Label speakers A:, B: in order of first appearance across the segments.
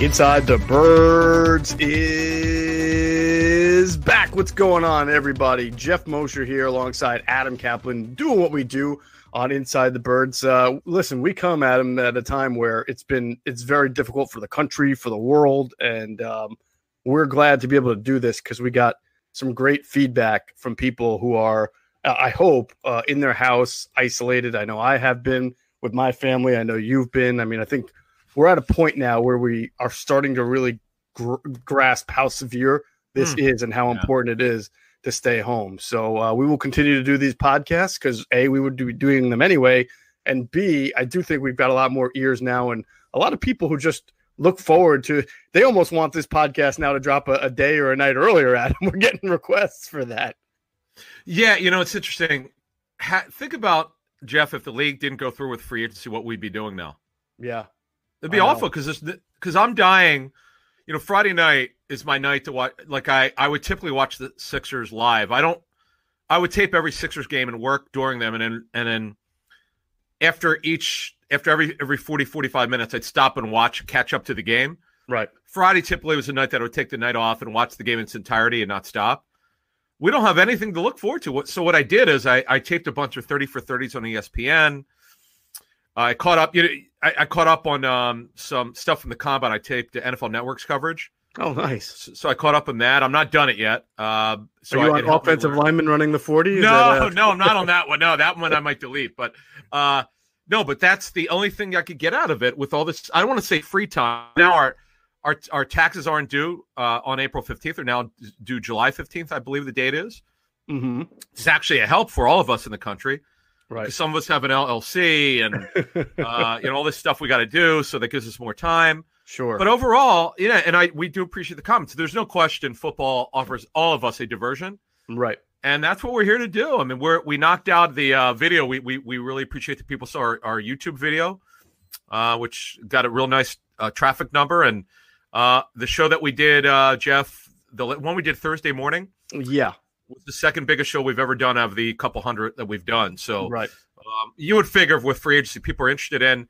A: Inside the Birds is back. What's going on, everybody? Geoff Mosher here alongside Adam Caplan, doing what we do on Inside the Birds. Uh, listen, we come at him at a time where it's been it's very difficult for the country, for the world, and um, we're glad to be able to do this because we got some great feedback from people who are, I hope, uh, in their house, isolated. I know I have been with my family. I know you've been. I mean, I think we're at a point now where we are starting to really gr- grasp how severe this mm. is and how yeah. important it is to stay home. So uh, we will continue to do these podcasts because a we would be doing them anyway, and b I do think we've got a lot more ears now and a lot of people who just look forward to. They almost want this podcast now to drop a, a day or a night earlier. Adam, we're getting requests for that.
B: Yeah, you know it's interesting. Ha- think about Geoff if the league didn't go through with free agency, what we'd be doing now.
A: Yeah,
B: It'd be awful because because I'm dying. You know, Friday night is my night to watch. Like I, I would typically watch the Sixers live. I don't. I would tape every Sixers game and work during them, and then and then after each after every every 40 45 minutes i'd stop and watch catch up to the game
A: right
B: friday typically was a night that i would take the night off and watch the game in its entirety and not stop we don't have anything to look forward to so what i did is i, I taped a bunch of 30 for 30s on espn I caught up. You know, I, I caught up on um, some stuff from the combine. I taped the NFL Network's coverage.
A: Oh, nice.
B: So, I caught up on that. I'm not done it yet. Uh, so
A: Are you I, on offensive lineman running the 40?
B: no, a... no, I'm not on that one. No, that one I might delete. But uh, no, but that's the only thing I could get out of it with all this. I don't want to say free time. Now our our our taxes aren't due uh, on April 15th. They're now due July 15th. I believe the date is.
A: Mm-hmm.
B: It's actually a help for all of us in the country.
A: Right.
B: Some of us have an LLC and uh, you know all this stuff we got to do, so that gives us more time.
A: Sure.
B: But overall, yeah, and I we do appreciate the comments. There's no question football offers all of us a diversion.
A: Right.
B: And that's what we're here to do. I mean, we're we knocked out the uh, video. We, we we really appreciate the people saw our, our YouTube video, uh, which got a real nice uh, traffic number, and uh, the show that we did, uh, Geoff, the one we did Thursday morning.
A: Yeah
B: was the second biggest show we've ever done of the couple hundred that we've done. So,
A: right,
B: um, you would figure with free agency, people are interested in.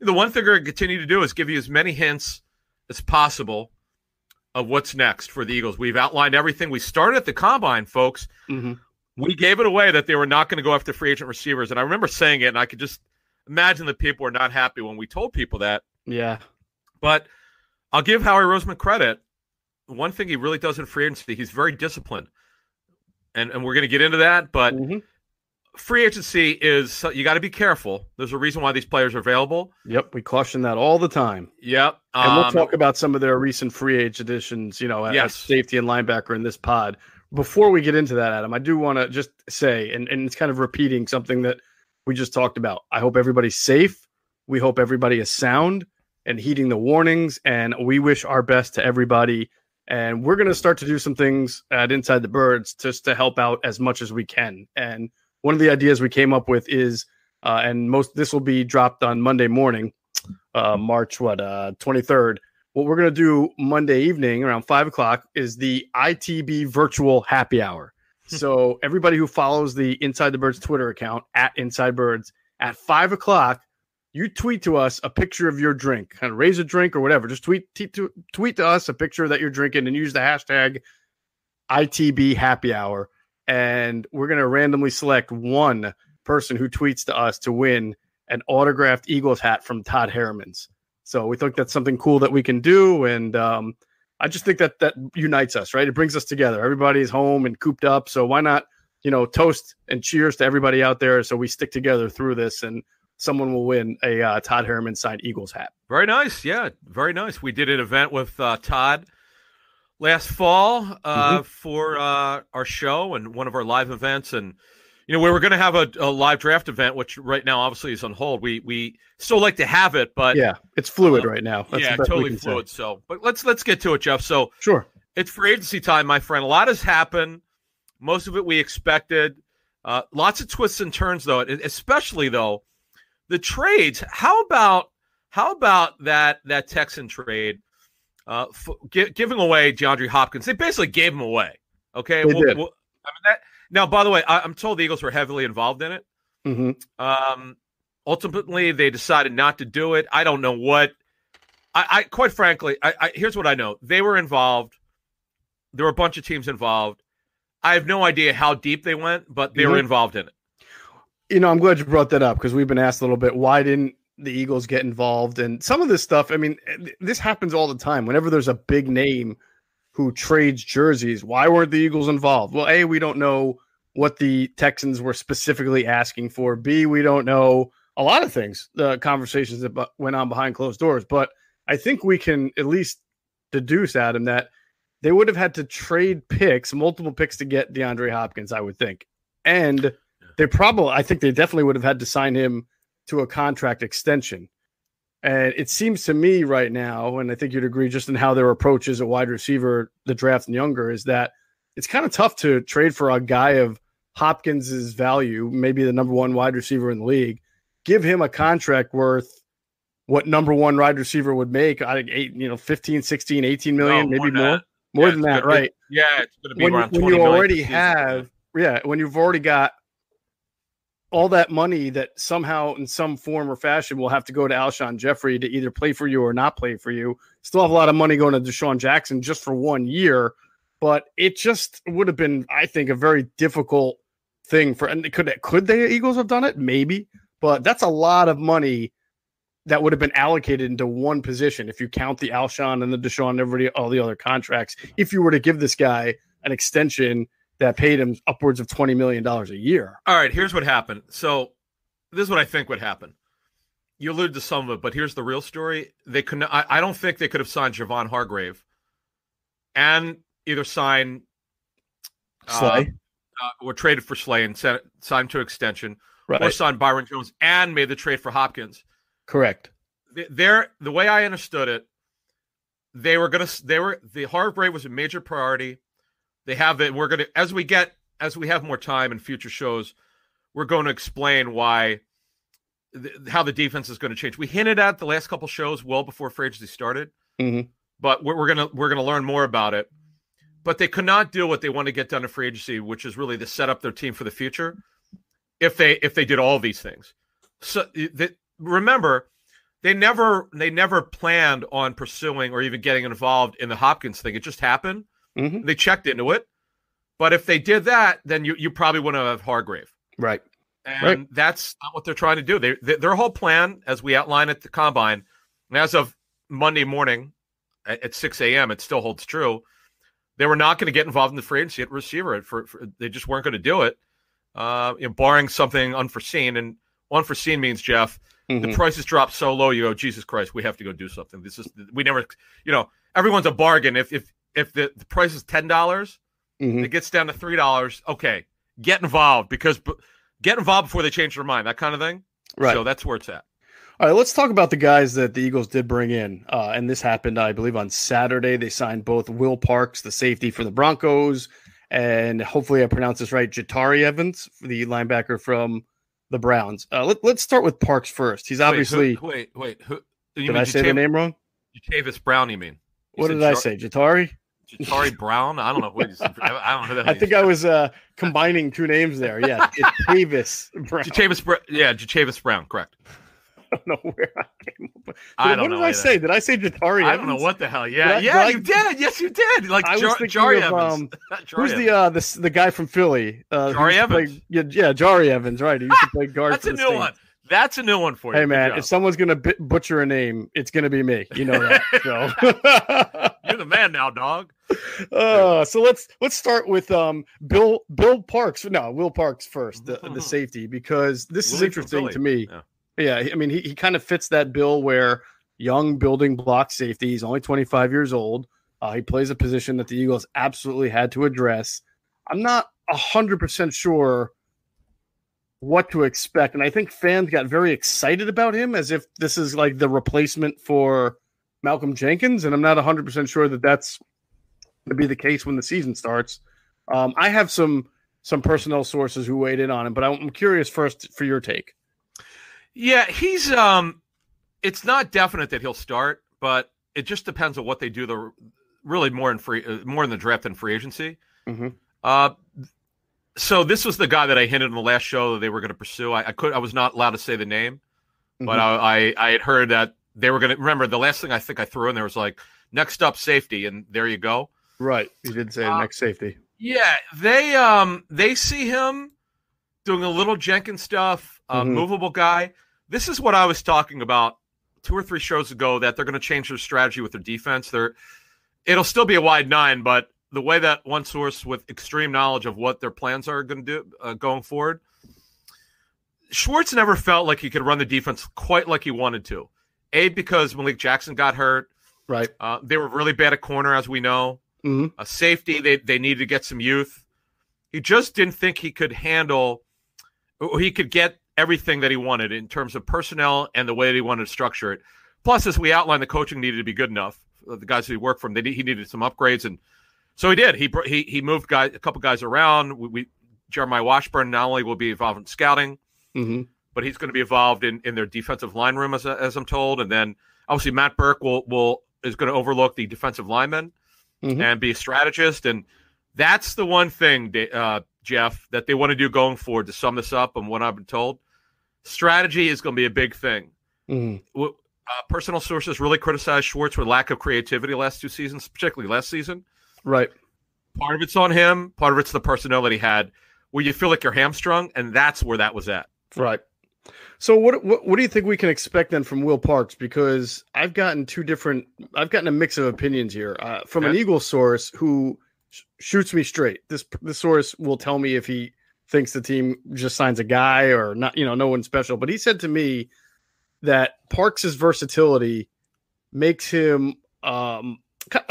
B: The one thing we're going to continue to do is give you as many hints as possible of what's next for the Eagles. We've outlined everything. We started at the combine, folks.
A: Mm-hmm.
B: We gave it away that they were not going to go after free agent receivers, and I remember saying it, and I could just imagine that people were not happy when we told people that.
A: Yeah,
B: but I'll give Howie Roseman credit. One thing he really does in free agency, he's very disciplined and, and we're going to get into that. But
A: mm-hmm.
B: free agency is you got to be careful. There's a reason why these players are available.
A: Yep, we caution that all the time.
B: Yep,
A: and um, we'll talk about some of their recent free agent additions. You know,
B: yes.
A: safety and linebacker in this pod. Before we get into that, Adam, I do want to just say, and, and it's kind of repeating something that we just talked about. I hope everybody's safe. We hope everybody is sound and heeding the warnings. And we wish our best to everybody and we're going to start to do some things at Inside the Birds just to help out as much as we can. And one of the ideas we came up with is, uh, and most this will be dropped on Monday morning, uh, March what uh, 23rd. What we're going to do Monday evening around five o'clock is the ITB virtual happy hour. so everybody who follows the Inside the Birds Twitter account at Inside Birds at five o'clock you tweet to us a picture of your drink, kind of raise a drink or whatever. Just tweet t- t- tweet to us a picture that you're drinking and use the hashtag ITB Happy Hour, and we're gonna randomly select one person who tweets to us to win an autographed Eagles hat from Todd Herremans. So we think that's something cool that we can do, and um, I just think that that unites us, right? It brings us together. Everybody's home and cooped up, so why not, you know, toast and cheers to everybody out there, so we stick together through this and someone will win a uh, Todd Herremans signed Eagles hat.
B: Very nice. Yeah, very nice. We did an event with uh, Todd last fall uh, mm-hmm. for uh, our show and one of our live events. And, you know, we were going to have a, a, live draft event, which right now obviously is on hold. We we still like to have it, but
A: yeah, it's fluid uh, right now.
B: That's yeah, totally fluid. Say. So, but let's let's get to it, Geoff. So,
A: sure,
B: it's free agency time, my friend. A lot has happened. Most of it we expected. Uh, lots of twists and turns, though, especially though the trades. How about how about that that Texan trade? Uh, f- gi- giving away DeAndre Hopkins. They basically gave him away. Okay.
A: They we'll, did. We'll,
B: I mean that, now, by the way, I, am told the Eagles were heavily involved in it.
A: Mm-hmm.
B: Um, ultimately, they decided not to do it. I don't know what. I, I quite frankly, I, I, here's what I know: they were involved. There were a bunch of teams involved. I have no idea how deep they went, but they mm-hmm. were involved in it.
A: You know, I'm glad you brought that up because we've been asked a little bit why didn't the Eagles get involved and some of this stuff. I mean, this happens all the time. Whenever there's a big name who trades jerseys, why weren't the Eagles involved? Well, a we don't know what the Texans were specifically asking for. B we don't know a lot of things. The conversations that went on behind closed doors, but I think we can at least deduce, Adam, that they would have had to trade picks, multiple picks to get DeAndre Hopkins, I would think. And they probably, I think they definitely would have had to sign him to a contract extension. And it seems to me right now, and I think you'd agree just in how their approach is at wide receiver, the draft and younger, is that it's kind of tough to trade for a guy of Hopkins's value, maybe the number one wide receiver in the league, give him a contract worth what number one wide receiver would make. I think eight, you know, 15, 16, 18 million, no, maybe more. More, more yeah, than that, right?
B: Be, yeah, it's going to be
A: when,
B: around
A: when you already have, yeah, when you've already got all that money that somehow in some form or fashion will have to go to Alshon Jeffery to either play for you or not play for you. Still have a lot of money going to DeSean Jackson just for one year, but it just would have been, I think, a very difficult thing for. And could could the Eagles have done it? Maybe, but that's a lot of money that would have been allocated into one position if you count the Alshon and the DeSean and everybody, all the other contracts. If you were to give this guy an extension that paid him upwards of $20 million a year.
B: All right, here's what happened. So, this is what I think would happen. You alluded to some of it, but here's the real story. They could I, I don't think they could have signed Javon Hargrave and either sign
A: Slay
B: uh, uh, or traded for Slay and sent, signed to extension
A: right.
B: or signed Byron Jones and made the trade for Hopkins.
A: Correct.
B: There, the way I understood it, they were gonna. They were the Hargrave was a major priority. They have it. We're gonna as we get as we have more time in future shows, we're going to explain why how the defense is going to change. We hinted at the last couple shows well before free agency started,
A: mm-hmm.
B: but we're, we're, gonna we're gonna learn more about it. But they could not do what they want to get done in free agency, which is really to set up their team for the future. If they if they did all these things, so that remember, they never they never planned on pursuing or even getting involved in the Hopkins thing. It just happened.
A: Mm-hmm.
B: They checked into it. But if they did that, then you, you probably wouldn't have Hargrave.
A: Right.
B: And
A: right.
B: that's not what they're trying to do. They, they, their whole plan, as we outlined at the combine, and as of Monday morning at, at 6 a.m., it still holds true. They were not going to get involved in the free agency at receiver. For, for, they just weren't going to do it, uh, you know, barring something unforeseen. And unforeseen means, Geoff, Mm-hmm. The prices drop so low, you go, Jesus Christ, we have to go do something. This is we never, you know, everyone's a bargain. If if if the, the price is ten dollars, mm-hmm. it gets down to three dollars. Okay, get involved because get involved before they change their mind. That kind of thing.
A: Right.
B: So that's where it's at.
A: All right, let's talk about the guys that the Eagles did bring in. Uh, and this happened, I believe, on Saturday. They signed both Will Parks, the safety for the Broncos, and hopefully I pronounced this right, Jatari Evans, the linebacker from the Browns. Uh, let, us start with Parks first. He's obviously.
B: Wait, who, wait, wait. Who,
A: did I say the name wrong?
B: Jatavis Brown, you mean?
A: You what did Jar- I say? Jatari?
B: Jatari Brown? I don't know. What I don't know. Who that
A: I think I was uh, combining two names there. Yeah,
B: Brown. Jatavis Brown. Yeah, Jatavis Brown. Correct.
A: I don't know where I came up with. I don't what know. What did I say? Did I say Jatari?
B: I don't know what the hell. Yeah, yeah, I, you did. Yes, you did. Like I Jar- Jari of, Evans. Um,
A: who's the uh the the guy from Philly? Uh,
B: Jahri Evans.
A: Play, yeah, yeah, Jahri Evans. Right. He used to play guard.
B: That's a new one. That's a new one for
A: you. Hey man, if someone's gonna butcher a name, it's gonna be me. You know that.
B: So you're the man now, dog.
A: Uh, so let's let's start with um Bill Bill Parks. No, Will Parks first, the, the safety, because this Willie is interesting to me. Yeah. Yeah, I mean, he, he kind of fits that bill where young building block safety. He's only 25 years old. Uh, he plays a position that the Eagles absolutely had to address. I'm not 100% sure what to expect. And I think fans got very excited about him as if this is like the replacement for Malcolm Jenkins. And I'm not 100% sure that that's going to be the case when the season starts. Um, I have some some personnel sources who weighed in on him, but I'm curious first for your take.
B: Yeah, he's um it's not definite that he'll start, but it just depends on what they do the really more in free uh, more in the draft than free agency.
A: Mm-hmm.
B: Uh so this was the guy that I hinted in the last show that they were going to pursue. I, I, could I was not allowed to say the name, mm-hmm. but I, I, I had heard that they were going to remember the last thing I think I threw in there was like next up safety, and there you go.
A: Right, you did say
B: Uh,
A: next safety.
B: Yeah, they um they see him doing a little Jenkins stuff, a
A: Mhm.
B: movable guy. This is what I was talking about two or three shows ago that they're going to change their strategy with their defense. They're it'll still be a wide nine, but the way that one source with extreme knowledge of what their plans are going to do uh, going forward, Schwartz never felt like he could run the defense quite like he wanted to. A because Malik Jackson got hurt.
A: Right.
B: Uh, they were really bad at corner, as we know
A: hmm
B: a safety. They they needed to get some youth. He just didn't think he could handle, or he could get everything that he wanted in terms of personnel and the way that he wanted to structure it. Plus, as we outlined, the coaching needed to be good enough. Uh, The guys who he worked from, they he needed some upgrades, and so he did. He he he moved guys, a couple guys around. We, we Jeremiah Washburn not only will be involved in scouting,
A: hmm
B: but he's going to be involved in, in their defensive line room, as, as I'm told. And then obviously Matt Burke will will is going to overlook the defensive linemen
A: Mhm.
B: and be a strategist. And that's the one thing, uh, Geoff, that they want to do going forward. To sum this up, and what I've been told, strategy is going to be a big thing.
A: hmm
B: Uh, personal sources really criticized Schwartz for lack of creativity last two seasons, particularly last season.
A: Right.
B: Part of it's on him. Part of it's the personnel that he had, where you feel like you're hamstrung, and that's where that was at.
A: Right. So what, what what do you think we can expect then from Will Parks? Because I've gotten two different, I've gotten a mix of opinions here uh, from an Eagle source who sh- shoots me straight. This this source will tell me if he thinks the team just signs a guy or not. You know, no one special. But he said to me that Parks's versatility makes him um,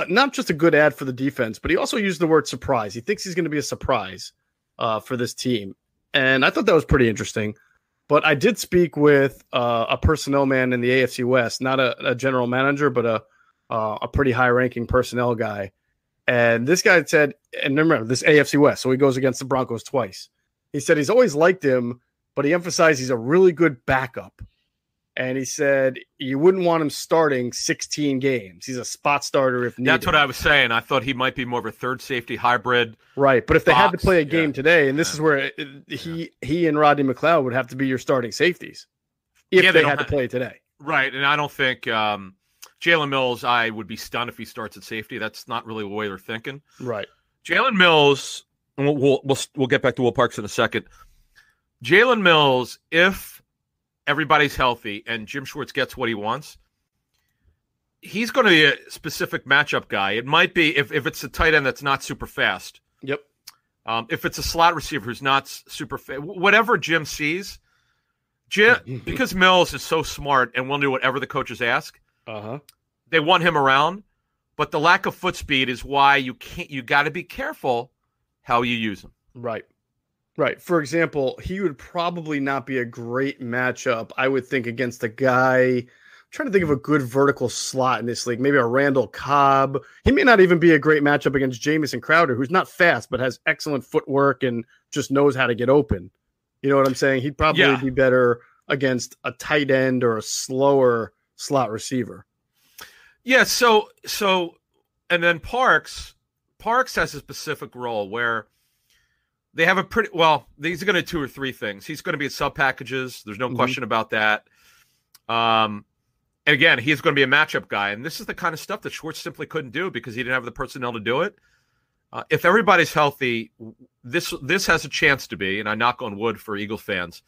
A: not just a good ad for the defense, but he also used the word surprise. He thinks he's going to be a surprise uh, for this team, and I thought that was pretty interesting. But I did speak with uh, a personnel man in the AFC West, not a, a general manager, but a uh, a pretty high ranking personnel guy. And this guy said, and remember this AFC West, so he goes against the Broncos twice. He said he's always liked him, but he emphasized he's a really good backup. And he said you wouldn't want him starting 16 games. He's a spot starter if needed.
B: That's what I was saying. I thought he might be more of a third safety hybrid.
A: Right, but if they had to play a
B: yeah.
A: game today, and this
B: Yeah.
A: is where it, he he and Rodney McLeod would have to be your starting safeties if
B: Yeah, they
A: they, had to play today.
B: Right, and I don't think um, Jalen Mills. I would be stunned if he starts at safety. That's not really the way they're thinking.
A: Right.
B: Jalen Mills. and We'll, we'll we'll we'll get back to Will Parks in a second. Jalen Mills, if everybody's healthy and Jim Schwartz gets what he wants, he's going to be a specific matchup guy. It might be if if it's a tight end that's not super fast.
A: Yep.
B: Um, if it's a slot receiver who's not super fa- whatever Jim sees, Jim because Mills is so smart and will do whatever the coaches ask
A: Uh huh.
B: they want him around, but the lack of foot speed is why you can't. You got to be careful how you use him.
A: Right. Right. For example, he would probably not be a great matchup, I would think, against a guy. I'm trying to think of a good vertical slot in this league. Maybe a Randall Cobb. He may not even be a great matchup against Jamison Crowder, who's not fast but has excellent footwork and just knows how to get open. You know what I'm saying? He'd probably
B: Yeah.
A: be better against a tight end or a slower slot receiver.
B: Yeah. So so, and then Parks. Parks has a specific role where they have a pretty well. These are going to two or three things. He's going to be at sub packages. There's no
A: Mhm.
B: question about that. Um, and again, he's going to be a matchup guy, and this is the kind of stuff that Schwartz simply couldn't do because he didn't have the personnel to do it. Uh, if everybody's healthy, this this has a chance to be, and I knock on wood for Eagles fans,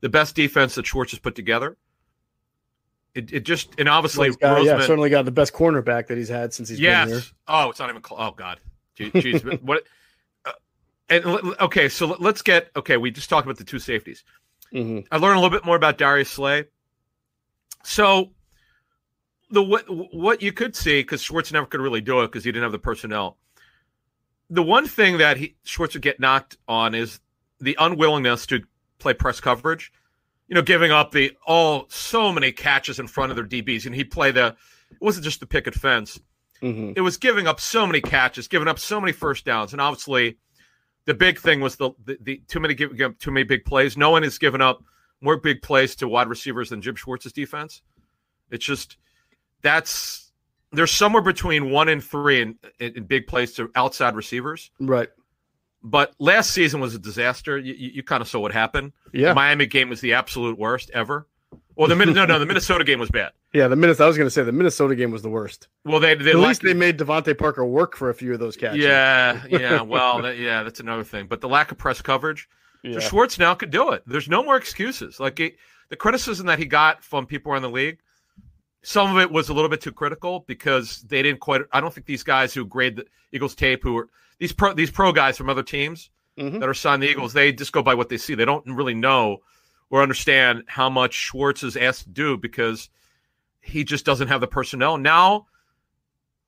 B: the best defense that Schwartz has put together. It, it just and obviously
A: got- yeah, certainly got the best cornerback that he's had since he's been here.
B: yes. Oh, it's not even. Oh God. Jeez. what? And okay, so let- let's get. Okay, we just talked about the two safeties.
A: Mhm.
B: I learned a little bit more about Darius Slay. So the what what you could see because Schwartz never could really do it because he didn't have the personnel. The one thing that he Schwartz would get knocked on is the unwillingness to play press coverage. You know, giving up the oh so many catches in front of their DBs, and he'd play the. It wasn't just the picket fence
A: Mhm.
B: it was giving up so many catches, giving up so many first downs, and obviously, the big thing was the the, the too many give, too many big plays. No one has given up more big plays to wide receivers than Jim Schwartz's defense. It's just that's there's somewhere between one and three in, in, in big plays to outside receivers.
A: Right.
B: But last season was a disaster. You, you, you kind of saw what happened.
A: Yeah.
B: The Miami game was the absolute worst ever. Well, the no, no, the Minnesota game was bad.
A: Yeah, the Minnesota. I was going to say the Minnesota game was the worst.
B: Well, they, they
A: At least they made DeVante Parker work for a few of those catches.
B: Yeah, yeah. Well, that, yeah, that's another thing. But the lack of press coverage.
A: yeah.
B: So Schwartz now could do it. There's no more excuses. Like he, the criticism that he got from people around the league, some of it was a little bit too critical because they didn't quite. I don't think these guys who grade the Eagles tape, who are these pro these pro guys from other teams
A: Mhm.
B: that are signed the Eagles, they just go by what they see. They don't really know or understand how much Schwartz is asked to do because he just doesn't have the personnel now.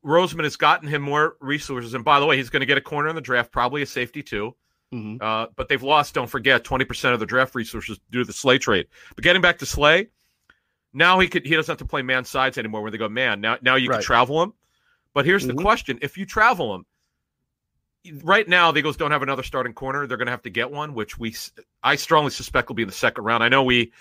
B: Roseman has gotten him more resources, and by the way, he's going to get a corner in the draft, probably a safety too.
A: Mhm.
B: Uh, but they've lost, don't forget, 20% of the draft resources due to the Slay trade. But getting back to Slay, now he could he doesn't have to play man sides anymore where they go, man, now now you
A: Right.
B: can travel him. But here's
A: Mhm.
B: the question. If you travel him, right now the Eagles don't have another starting corner. They're gonna have to get one, which we I strongly suspect will be in the second round. I know we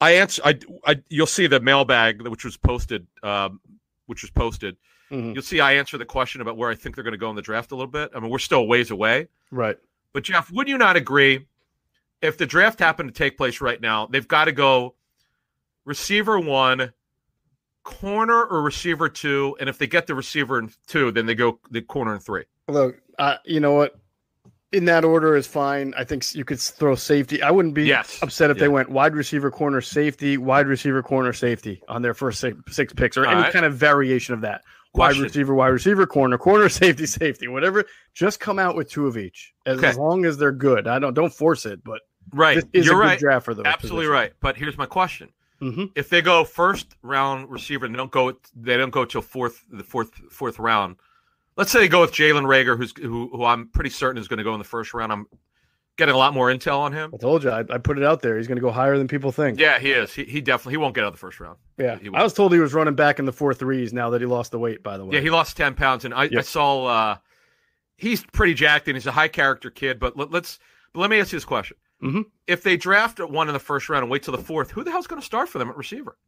B: I answer I, I you'll see the mailbag which was posted um, which was posted.
A: Mhm.
B: You'll see I answer the question about where I think they're going to go in the draft a little bit. I mean, we're still a ways away.
A: Right.
B: But Geoff, would you not agree? If the draft happened to take place right now, they've got to go receiver one, corner or receiver two, and if they get the receiver in two, then they go the corner in three.
A: Look, uh, you know what? In that order is fine. I think you could throw safety. I wouldn't be
B: Yes.
A: upset if
B: Yeah.
A: they went wide receiver, corner, safety, wide receiver, corner, safety on their first six, six picks, or
B: All
A: any
B: right.
A: kind of variation of that.
B: Question.
A: Wide receiver, wide receiver, corner, corner, safety, safety, whatever. Just come out with two of each, as,
B: Okay.
A: as long as they're good. I don't don't force it, but
B: Right. You're right.
A: draft for those.
B: Absolutely right. But here's my question.
A: hmm
B: If they go first round receiver and they don't go they don't go till fourth the fourth fourth round. Let's say they go with Jalen Reagor, who's who, who I'm pretty certain is going to go in the first round. I'm getting a lot more intel on him.
A: I told you, I, I put it out there. He's going to go higher than people think.
B: Yeah, he is. He, he definitely he won't get out of the first round.
A: Yeah,
B: He
A: I was told he was running back in the four threes now that he lost the weight. By the way,
B: Yeah, he lost ten pounds, and I, I saw uh, he's pretty jacked, and he's a high character kid. But let, let's let me ask you this question:
A: Mhm.
B: If they draft one in the first round and wait till the fourth, who the hell's going to start for them at receiver?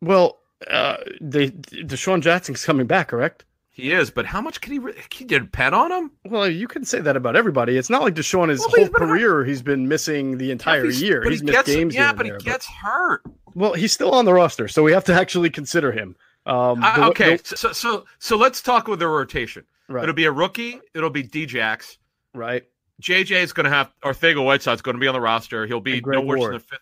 A: Well, uh, they DeSean Jackson's coming back, correct?
B: He is, but how much can he? Re- can you depend on him?
A: Well, you can say that about everybody. It's not like DeSean his
B: Well,
A: whole
B: he's hurt.
A: career he's been missing the entire
B: He's-
A: year.
B: but
A: He's
B: he
A: missed
B: gets,
A: games.
B: Yeah, but he
A: there,
B: gets hurt.
A: well, he's still on the roster, so we have to actually consider him. Um,
B: Uh, okay,
A: the-
B: so so so let's talk with the rotation.
A: right,
B: It'll be a rookie. It'll be Djax.
A: right.
B: JJ is going to have Arcega-Whiteside's going to be on the roster. He'll be no worse
A: Ward.
B: than the fifth.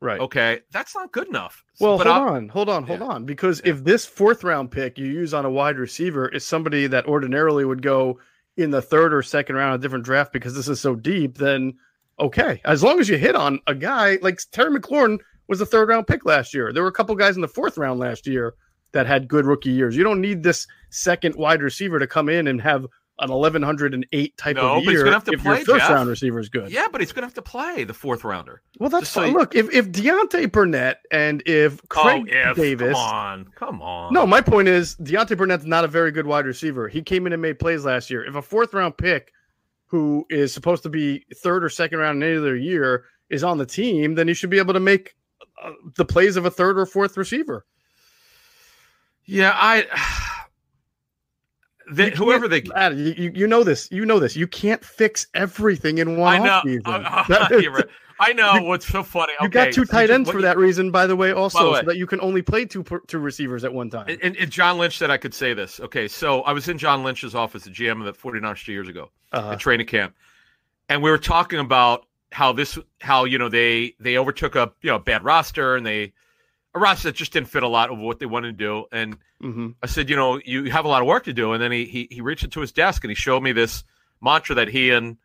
A: Right.
B: Okay, that's not good enough.
A: Well,
B: but
A: hold
B: I'll-
A: on, hold on, hold
B: Yeah.
A: on. Because
B: Yeah.
A: if this fourth round pick you use on a wide receiver is somebody that ordinarily would go in the third or second round of a different draft because this is so deep, then okay. As long as you hit on a guy like Terry McLaurin was a third round pick last year. There were a couple guys in the fourth round last year that had good rookie years. You don't need this second wide receiver to come in and have an 1108 type
B: No,
A: of
B: but he's to
A: if your
B: play,
A: first
B: Geoff.
A: round receiver is good.
B: Yeah, but he's going to have to play the fourth rounder.
A: Well, that's
B: so
A: fine. Look, if if Deontay Burnett and if Craig
B: oh, if,
A: Davis,
B: Come on, come on.
A: no, my point is Deontay Burnett's not a very good wide receiver. He came in and made plays last year. If a fourth round pick who is supposed to be third or second round in any other year is on the team, then he should be able to make uh, the plays of a third or fourth receiver.
B: Yeah, I. They,
A: You
B: whoever they.
A: Adam, you, you, you know this. You know this. You can't fix everything in one
B: I know.
A: offseason.
B: Right. I know what's so funny.
A: You
B: Okay,
A: got two tight ends for that reason, by the way, also,
B: the way.
A: so that you can only play two two receivers at one time.
B: And, and John Lynch said I could say this. Okay, so I was in John Lynch's office, the GM of the 49ers two years ago.
A: Uh,
B: at training camp, and we were talking about how this, how you know they they overtook a you know bad roster and they a roster that just didn't fit a lot of what they wanted to do. And
A: mhm.
B: I said, you know, you have a lot of work to do. And then he he he reached into his desk and he showed me this mantra that he and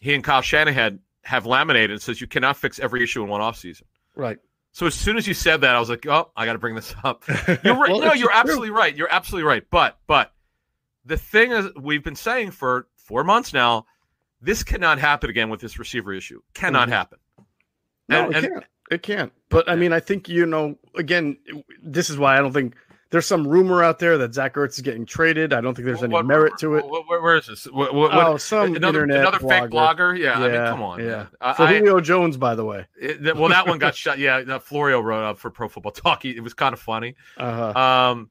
B: he and Kyle Shanahan have laminated. It says you cannot fix every issue in one offseason.
A: Right.
B: So as soon as you said that, I was like, oh, I got to bring this up. You're right.
A: Well,
B: no, you're
A: true.
B: absolutely right. You're absolutely right. But but the thing is, we've been saying for four months now, this cannot happen again with this receiver issue. Cannot
A: Mhm.
B: happen.
A: No,
B: And-
A: it
B: and-
A: can't. It can't. But I mean, I think you know. Again, this is why I don't think there's some rumor out there that Zach Ertz is getting traded. I don't think there's any
B: What-
A: merit to it.
B: what- where- is this?
A: Oh, some
B: another
A: internet
B: another fake
A: blogger.
B: blogger? Yeah, I mean, come on.
A: yeah.
B: man. I-
A: For
B: I-
A: Julio Jones, by the way.
B: it- well, that one got shut. Yeah, that Florio wrote up for Pro Football Talk. He- It was kind of funny.
A: Uh-huh.
B: Um,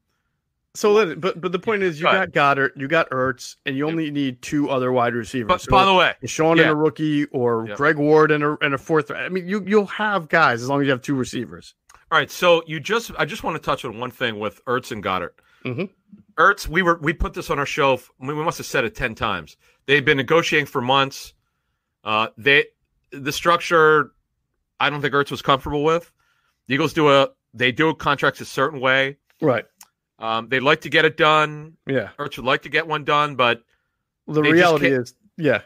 A: So let it, but but the point is, you
B: Go
A: got
B: ahead.
A: Goedert, you got Ertz, and you only need two other wide receivers.
B: But
A: So
B: by the way,
A: Sean
B: yeah.
A: and a rookie, or
B: Yep.
A: Greg Ward and a and a fourth. I mean, you you'll have guys as long as you have two receivers.
B: All right, so you just I just want to touch on one thing with Ertz and Goedert.
A: Mhm.
B: Ertz, we were we put this on our show. f- we must have said it ten times. They've been negotiating for months. Uh, they the structure, I don't think Ertz was comfortable with. The Eagles do a they do contracts a certain way.
A: Right.
B: Um, they'd like to get it done.
A: Yeah.
B: Ertz would like to get one done, but
A: The reality is, yeah.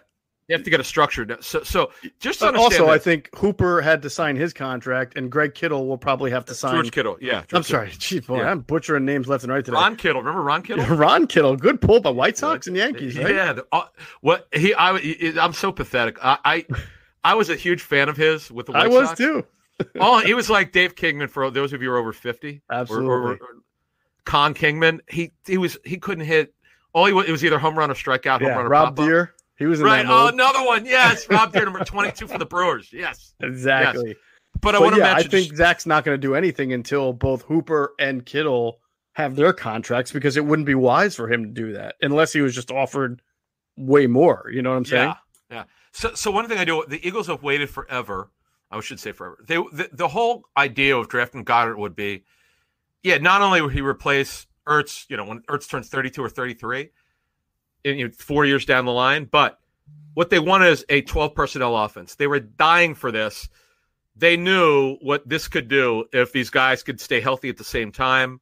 B: they have to get a structure. So, so just to
A: But
B: understand
A: also, I think Hooper had to sign his contract, and Greg Kittle will probably have to sign.
B: George Kittle, yeah.
A: I'm
B: George
A: sorry, Chief. Boy,
B: Yeah.
A: I'm butchering names left and right today.
B: Kittle. Ron Kittle. Remember Ron Kittle?
A: Ron Kittle, good pull by White Sox and Yankees, right?
B: Yeah. uh, what he? I. I'm so pathetic. I. I, I was a huge fan of his with the White Sox.
A: I was
B: Sox.
A: too.
B: Oh, he was like Dave Kingman for those of you who are over fifty. or-
A: Absolutely.
B: Or, or, Con Kingman. He he was he couldn't hit. All he was, it was either home run or strikeout. Home
A: yeah,
B: run or
A: Rob
B: pop-up.
A: He was in
B: Right. Oh,
A: mold.
B: another one. Yes, Rob Deer, number twenty-two for the Brewers. Yes.
A: exactly.
B: But I
A: But
B: want to
A: yeah, I think Zach's not going to do anything until both Hooper and Kittle have their contracts because it wouldn't be wise for him to do that unless he was just offered way more. You know what I'm saying?
B: Yeah, yeah. So, so one thing I do, the Eagles have waited forever. I should say forever. They, the, the whole idea of drafting Goedert would be, yeah, not only would he replace Ertz, you know, when Ertz turns 32 or 33, in, you know, four years down the line, but what they wanted is a 12 personnel offense. They were dying for this. They knew what this could do if these guys could stay healthy at the same time.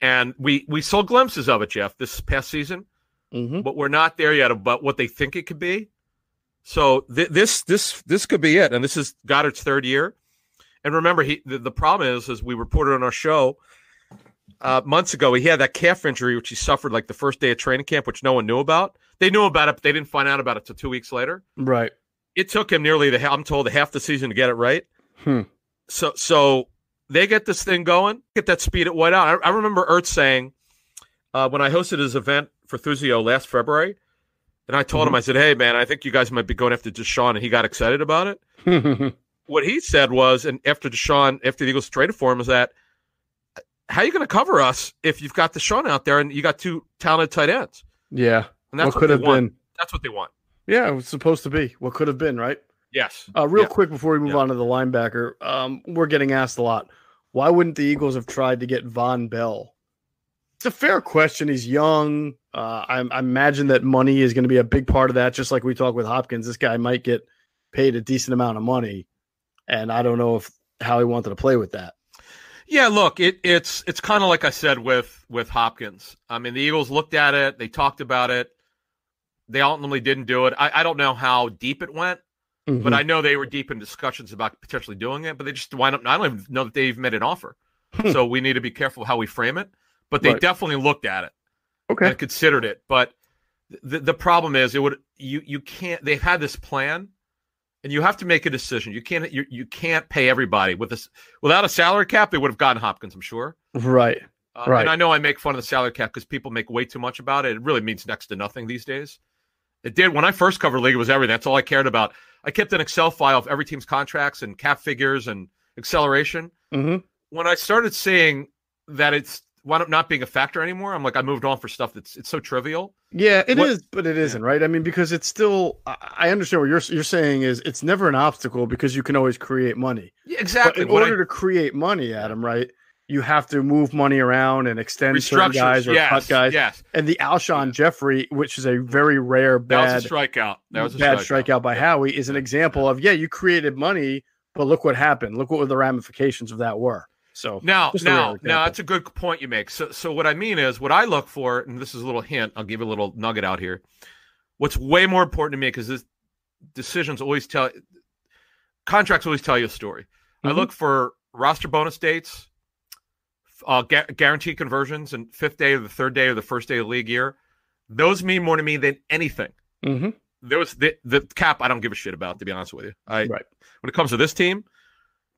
B: And we we saw glimpses of it, Geoff, this past season
A: Mm-hmm.
B: but we're not there yet about what they think it could be. So th- this this this could be it, and this is Goedert's third year. And remember, he the, the problem is, as we reported on our show uh, months ago, he had that calf injury which he suffered like the first day of training camp, which no one knew about. They knew about it, but they didn't find out about it till two weeks later.
A: Right.
B: It took him nearly the I'm told the half the season to get it right.
A: Hmm.
B: So so they get this thing going, get that speed at wideout. I, I remember Ertz saying uh, when I hosted his event for Thuzio last February, and I told him, I said, "Hey man, I think you guys might be going after DeSean," and he got excited about it. What he said was, and after DeSean, after the Eagles traded for him, is that how are you going to cover us if you've got DeSean out there and you got two talented tight ends?
A: yeah.
B: And that's
A: what
B: what,
A: could
B: they
A: have
B: want.
A: been?
B: That's what they want.
A: Yeah, it was supposed to be. What could have been, right?
B: Yes.
A: Uh, real
B: Yeah.
A: quick before we move
B: Yeah.
A: on to the linebacker, um, we're getting asked a lot. Why wouldn't the Eagles have tried to get Vonn Bell? It's a fair question. He's young. Uh, I, I imagine that money is going to be a big part of that. Just like we talked with Hopkins, this guy might get paid a decent amount of money, and I don't know if how he wanted to play with that.
B: Yeah, look, it, it's it's kind of like I said with with Hopkins. I mean, the Eagles looked at it, they talked about it, they ultimately didn't do it. I, I don't know how deep it went,
A: Mm-hmm.
B: but I know they were deep in discussions about potentially doing it. But they just wind up. I don't even know that they even made an offer.
A: Hmm.
B: so we need to be careful how we frame it. But they
A: Right.
B: definitely looked at it
A: okay.
B: and considered it. But the the problem is, it would you you can't. They've had this plan. And you have to make a decision. You can't you, you can't pay everybody with this without a salary cap. They would have gotten Hopkins, I'm sure.
A: Right.
B: Uh,
A: Right.
B: And I know I make fun of the salary cap because people make way too much about it. It really means next to nothing these days. It did when I first covered league. It was everything. That's all I cared about. I kept an Excel file of every team's contracts and cap figures and acceleration.
A: hmm
B: When I started seeing that it's wound up not being a factor anymore, I'm like, I moved on for stuff that's it's so trivial.
A: Yeah, it is,
B: What-
A: but it isn't, right? I mean, because it's still. I I understand what you're you're saying is it's never an obstacle because you can always create money.
B: Yeah,
A: But
B: exactly.
A: in
B: What I-
A: order to create money, Adam, right? You have to move money around and extend certain guys or
B: yes,
A: cut guys.
B: Yes,
A: And the Alshon Jeffery, which is a very rare
B: that
A: bad
B: was a strikeout. That was a
A: bad
B: strikeout.
A: strikeout by Howie, is an example of yeah, you created money, but look what happened. Look what the ramifications of that were. So
B: Now,
A: Just a rare
B: now, now, that's a good point you make. So, so what I mean is, what I look for, and this is a little hint. I'll give you a little nugget out here. What's way more important to me because this decisions always tell, contracts always tell you a story. I
A: Mhm.
B: look for roster bonus dates, uh, gu- guaranteed conversions, and fifth day or the third day or the first day of the league year. Those mean more to me than anything.
A: Mm-hmm.
B: Those the, the cap I don't give a shit about to be honest with you. I
A: Right.
B: when it comes to this team.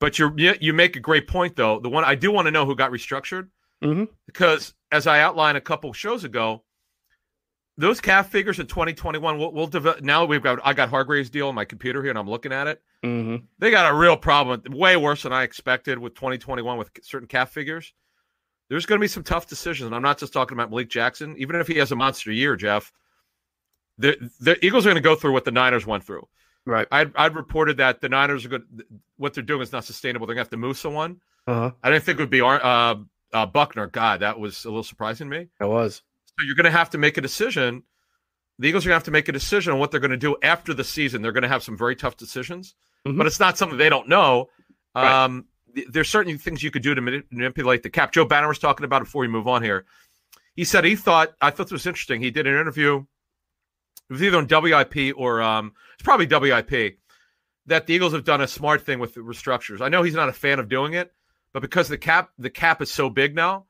B: But you you make a great point though. The one I do want to know who got restructured
A: Mhm.
B: because as I outlined a couple shows ago, those cap figures in 2021 we'll, we'll develop. Now we've got I got Hargrave's deal on my computer here and I'm looking at it.
A: Mhm.
B: They got a real problem, way worse than I expected with 2021 with certain cap figures. there's going to be some tough decisions. And I'm not just talking about Malik Jackson. Even if he has a monster year, Geoff, the the Eagles are going to go through what the Niners went through.
A: Right.
B: I'd, I'd reported that the Niners are good. What they're doing is not sustainable. They're going to have to move someone.
A: Uh-huh.
B: I didn't think it would be uh, uh, Buckner. God, that was a little surprising to me.
A: It was.
B: So you're going to have to make a decision. The Eagles are going to have to make a decision on what they're going to do after the season. They're going to have some very tough decisions,
A: Mhm.
B: but it's not something they don't know.
A: Right.
B: Um, th- there's certain things you could do to manip- manipulate the cap. Joe Banner was talking about it before we move on here. He said he thought I thought this was interesting. He did an interview. It was either on WIP or um, probably WIP that the Eagles have done a smart thing with the restructures. I know he's not a fan of doing it, but because the cap the cap is so big now,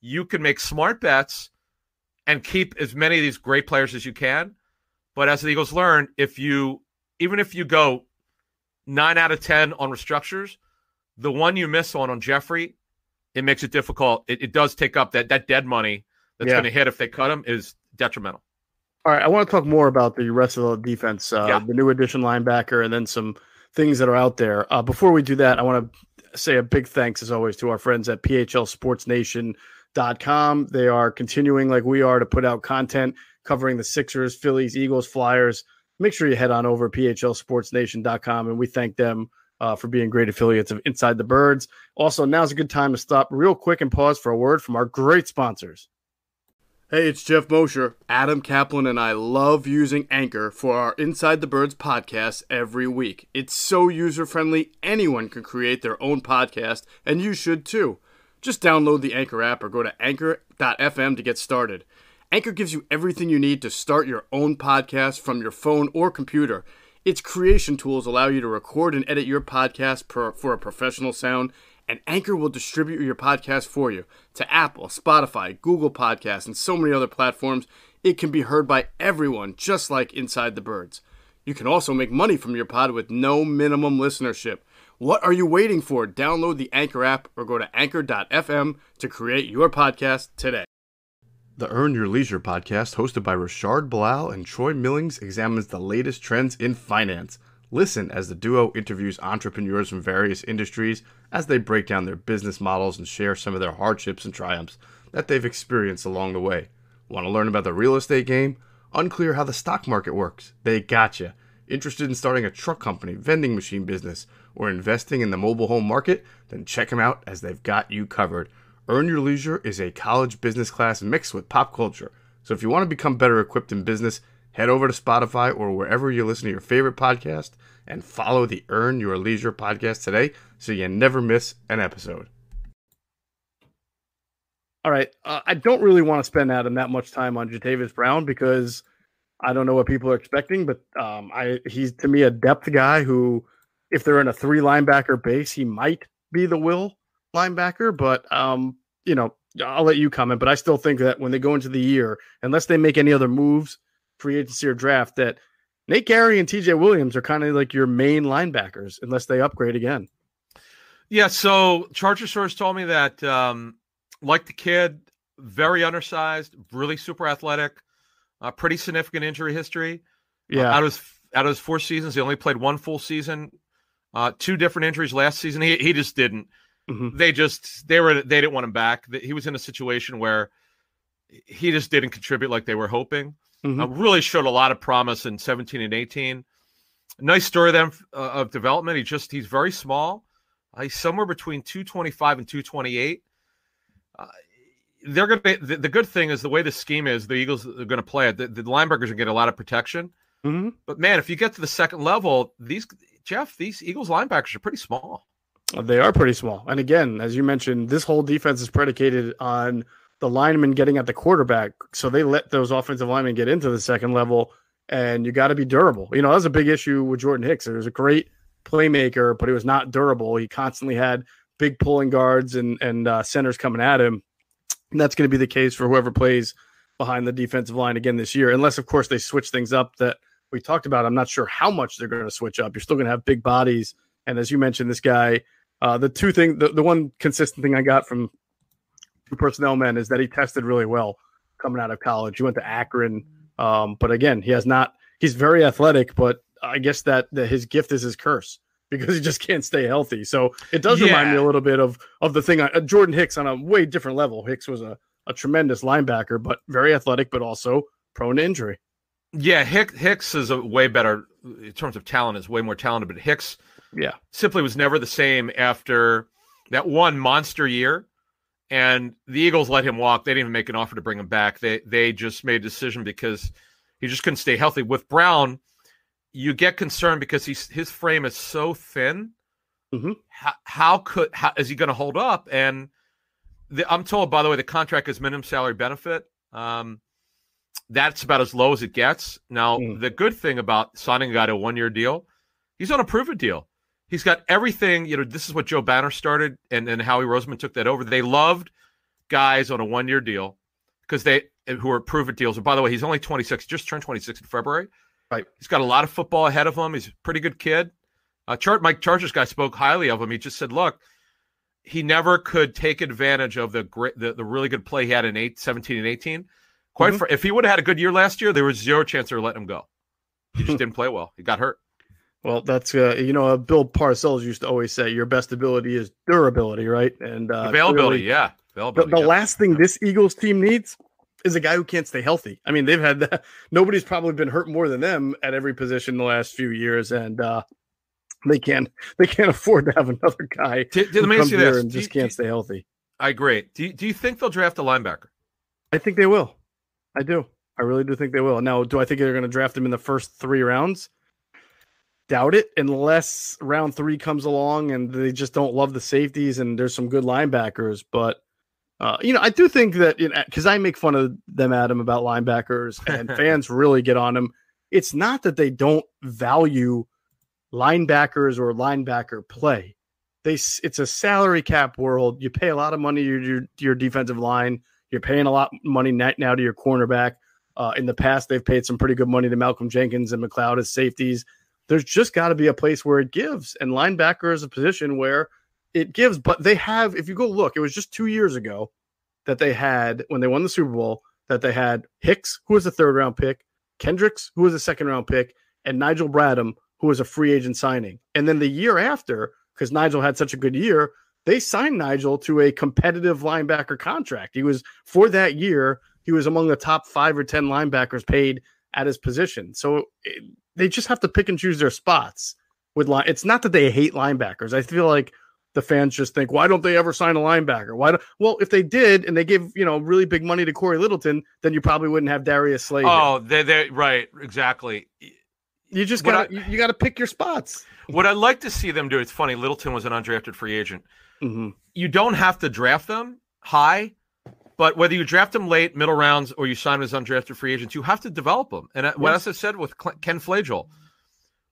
B: you can make smart bets and keep as many of these great players as you can. But as the Eagles learn, if you even if you go nine out of ten on restructures, the one you miss on on Jeffery, it makes it difficult. It, it does take up that that dead money that's
A: Yeah.
B: going to hit if they cut him is detrimental.
A: All right, I want to talk more about the rest of the defense, uh,
B: Yeah.
A: the new addition linebacker, and then some things that are out there. Uh, before we do that, I want to say a big thanks, as always, to our friends at PHLSportsNation.com. They are continuing, like we are, to put out content covering the Sixers, Phillies, Eagles, Flyers. Make sure you head on over to PHLSportsNation.com, and we thank them uh, for being great affiliates of Inside the Birds. Also, now's a good time to stop real quick and pause for a word from our great sponsors. Hey, it's Geoff Mosher. Adam Caplan and I love using Anchor for our Inside the Birds podcast every week. It's so user friendly, anyone can create their own podcast, and you should too. Just download the Anchor app or go to anchor.fm to get started. Anchor gives you everything you need to start your own podcast from your phone or computer. Its creation tools allow you to record and edit your podcast for a professional sound, and Anchor will distribute your podcast for you to Apple, Spotify, Google Podcasts, and so many other platforms. It can be heard by everyone, just like Inside the Birds. You can also make money from your pod with no minimum listenership. What are you waiting for? Download the Anchor app or go to anchor.fm to create your podcast today. The Earn Your Leisure podcast, hosted by Rashard Bilal and Troy Millings, examines the latest trends in finance. Listen as the duo interviews entrepreneurs from various industries as they break down their business models and share some of their hardships and triumphs that they've experienced along the way. Want to learn about the real estate game? Unclear how the stock market works? They gotcha. Interested in starting a truck company, vending machine business, or investing in the mobile home market? Then check them out as they've got you covered. Earn Your Leisure is a college business class mixed with pop culture. So if you want to become better equipped in business, head over to Spotify or wherever you listen to your favorite podcast and follow the Earn Your Leisure podcast today so you never miss an episode. All right. Uh, I don't really want to spend Adam that much time on Jatavis Brown because I don't know what people are expecting, but um, I he's to me a depth guy who, if they're in a three linebacker base, he might be the will linebacker. But um, you know, I'll let you comment. But I still think that when they go into the year, unless they make any other moves, free agency or draft, that Nate Gerry and TJ Williams are kind of like your main linebackers, unless they upgrade again.
B: Yeah, so Charger source told me that um, like the kid, very undersized, really super athletic, uh, pretty significant injury history. Uh,
A: Yeah,
B: out of his out of his four seasons, he only played one full season. Uh, two different injuries last season. He he just didn't.
A: Mhm.
B: They just they were they didn't want him back. He was in a situation where he just didn't contribute like they were hoping.
A: Mhm.
B: Uh, really showed a lot of promise in 17 and 18. Nice story then uh, of development. He just he's very small. Uh, he's somewhere between 225 and 228. Uh, they're going to the, the good thing is the way the scheme is the Eagles are going to play it. The, the linebackers are going to get a lot of protection.
A: Mhm.
B: But man, if you get to the second level, these Geoff, these Eagles linebackers are pretty small.
A: They are pretty small. And again, as you mentioned, this whole defense is predicated on the linemen getting at the quarterback. So they let those offensive linemen get into the second level, and you got to be durable. You know, that was a big issue with Jordan Hicks. He was a great playmaker, but he was not durable. He constantly had big pulling guards and and uh, centers coming at him. And that's going to be the case for whoever plays behind the defensive line again this year, unless of course they switch things up that we talked about. I'm not sure how much they're going to switch up. You're still going to have big bodies, and as you mentioned, this guy. Uh, the two thing, the, the one consistent thing I got from two personnel men is that he tested really well coming out of college. He went to Akron, um, but again, he has not. He's very athletic, but I guess that, that his gift is his curse. because he just can't stay healthy. So it does remind me a little bit of of the thing uh, Jordan Hicks on a way different level. Hicks was a, a tremendous linebacker, but very athletic, but also prone to injury.
B: Yeah, Hick, Hicks is a way better in terms of talent. Is way more talented, but Hicks
A: Yeah.
B: simply was never the same after that one monster year. And the Eagles let him walk. They didn't even make an offer to bring him back. They they just made a decision because he just couldn't stay healthy. With Brown, you get concerned because he's his frame is so thin.
A: Mhm.
B: How, how could how is he going to hold up? And the, I'm told, by the way, the contract is minimum salary benefit. Um, that's about as low as it gets. Now,
A: Mm.
B: the good thing about signing a guy to a one year deal, he's on a prove it deal. He's got everything. You know, this is what Joe Banner started, and and Howie Roseman took that over. They loved guys on a one year deal because they who are proven deals. And by the way, he's only 26, just turned 26 in February.
A: Right.
B: He's got a lot of football ahead of him. He's a pretty good kid. Uh, Char- Mike Chargers guy spoke highly of him. He just said, look, he never could take advantage of the great, the, the really good play he had in eight, 17 and 18. Quite
A: Mhm.
B: fr- if he would have had a good year last year, there was zero chance they were letting him go. He just didn't play well. He got hurt.
A: Well, that's uh, you know, uh, Bill Parcells used to always say your best ability is durability, right? And uh,
B: Availability,
A: clearly-
B: yeah.
A: The,
B: Availability.
A: the
B: yeah.
A: last thing this Eagles team needs is a guy who can't stay healthy. I mean, they've had that. Nobody's probably been hurt more than them at every position the last few years, and uh, they can't they can't afford to have another guy
B: Did- did-
A: who
B: let
A: comes
B: ask
A: here and
B: Do
A: just
B: do
A: can't stay healthy.
B: I agree. Do you, do you think they'll draft a linebacker?
A: I think they will. I do. I really do think they will. Now, do I think they're going to draft him in the first three rounds? Doubt it, unless round three comes along and they just don't love the safeties and there's some good linebackers. But uh, you know, I do think that you know because I make fun of them, Adam, about linebackers, and fans really get on them. It's not that they don't value linebackers or linebacker play. They it's a salary cap world. You pay a lot of money to your, your, your defensive line. You're paying a lot of money now to your cornerback. Uh, in the past, they've paid some pretty good money to Malcolm Jenkins and McLeod as safeties. There's just got to be a place where it gives, and linebacker is a position where it gives. But they have, if you go look, it was just two years ago that they had when they won the Super Bowl that they had Hicks, who was a third round pick, Kendricks, who was a second round pick, and Nigel Bradham, who was a free agent signing. And then the year after, because Nigel had such a good year, they signed Nigel to a competitive linebacker contract. He was for that year, he was among the top five or 10 linebackers paid at his position. So it, they just have to pick and choose their spots with line. It's not that they hate linebackers. I feel like the fans just think, why don't they ever sign a linebacker? Why? Do, well, if they did and they give you know really big money to Cory Littleton, then you probably wouldn't have Darius Slay. here.
B: Oh, they they right, exactly.
A: you just got to you got to pick your spots.
B: What I'd like to see them do, it's funny, Littleton was an undrafted free agent.
A: hmm
B: You don't have to draft them high, but whether you draft them late, middle rounds, or you sign them as undrafted free agents, you have to develop them. And uh, what else I said with Ken Flajole,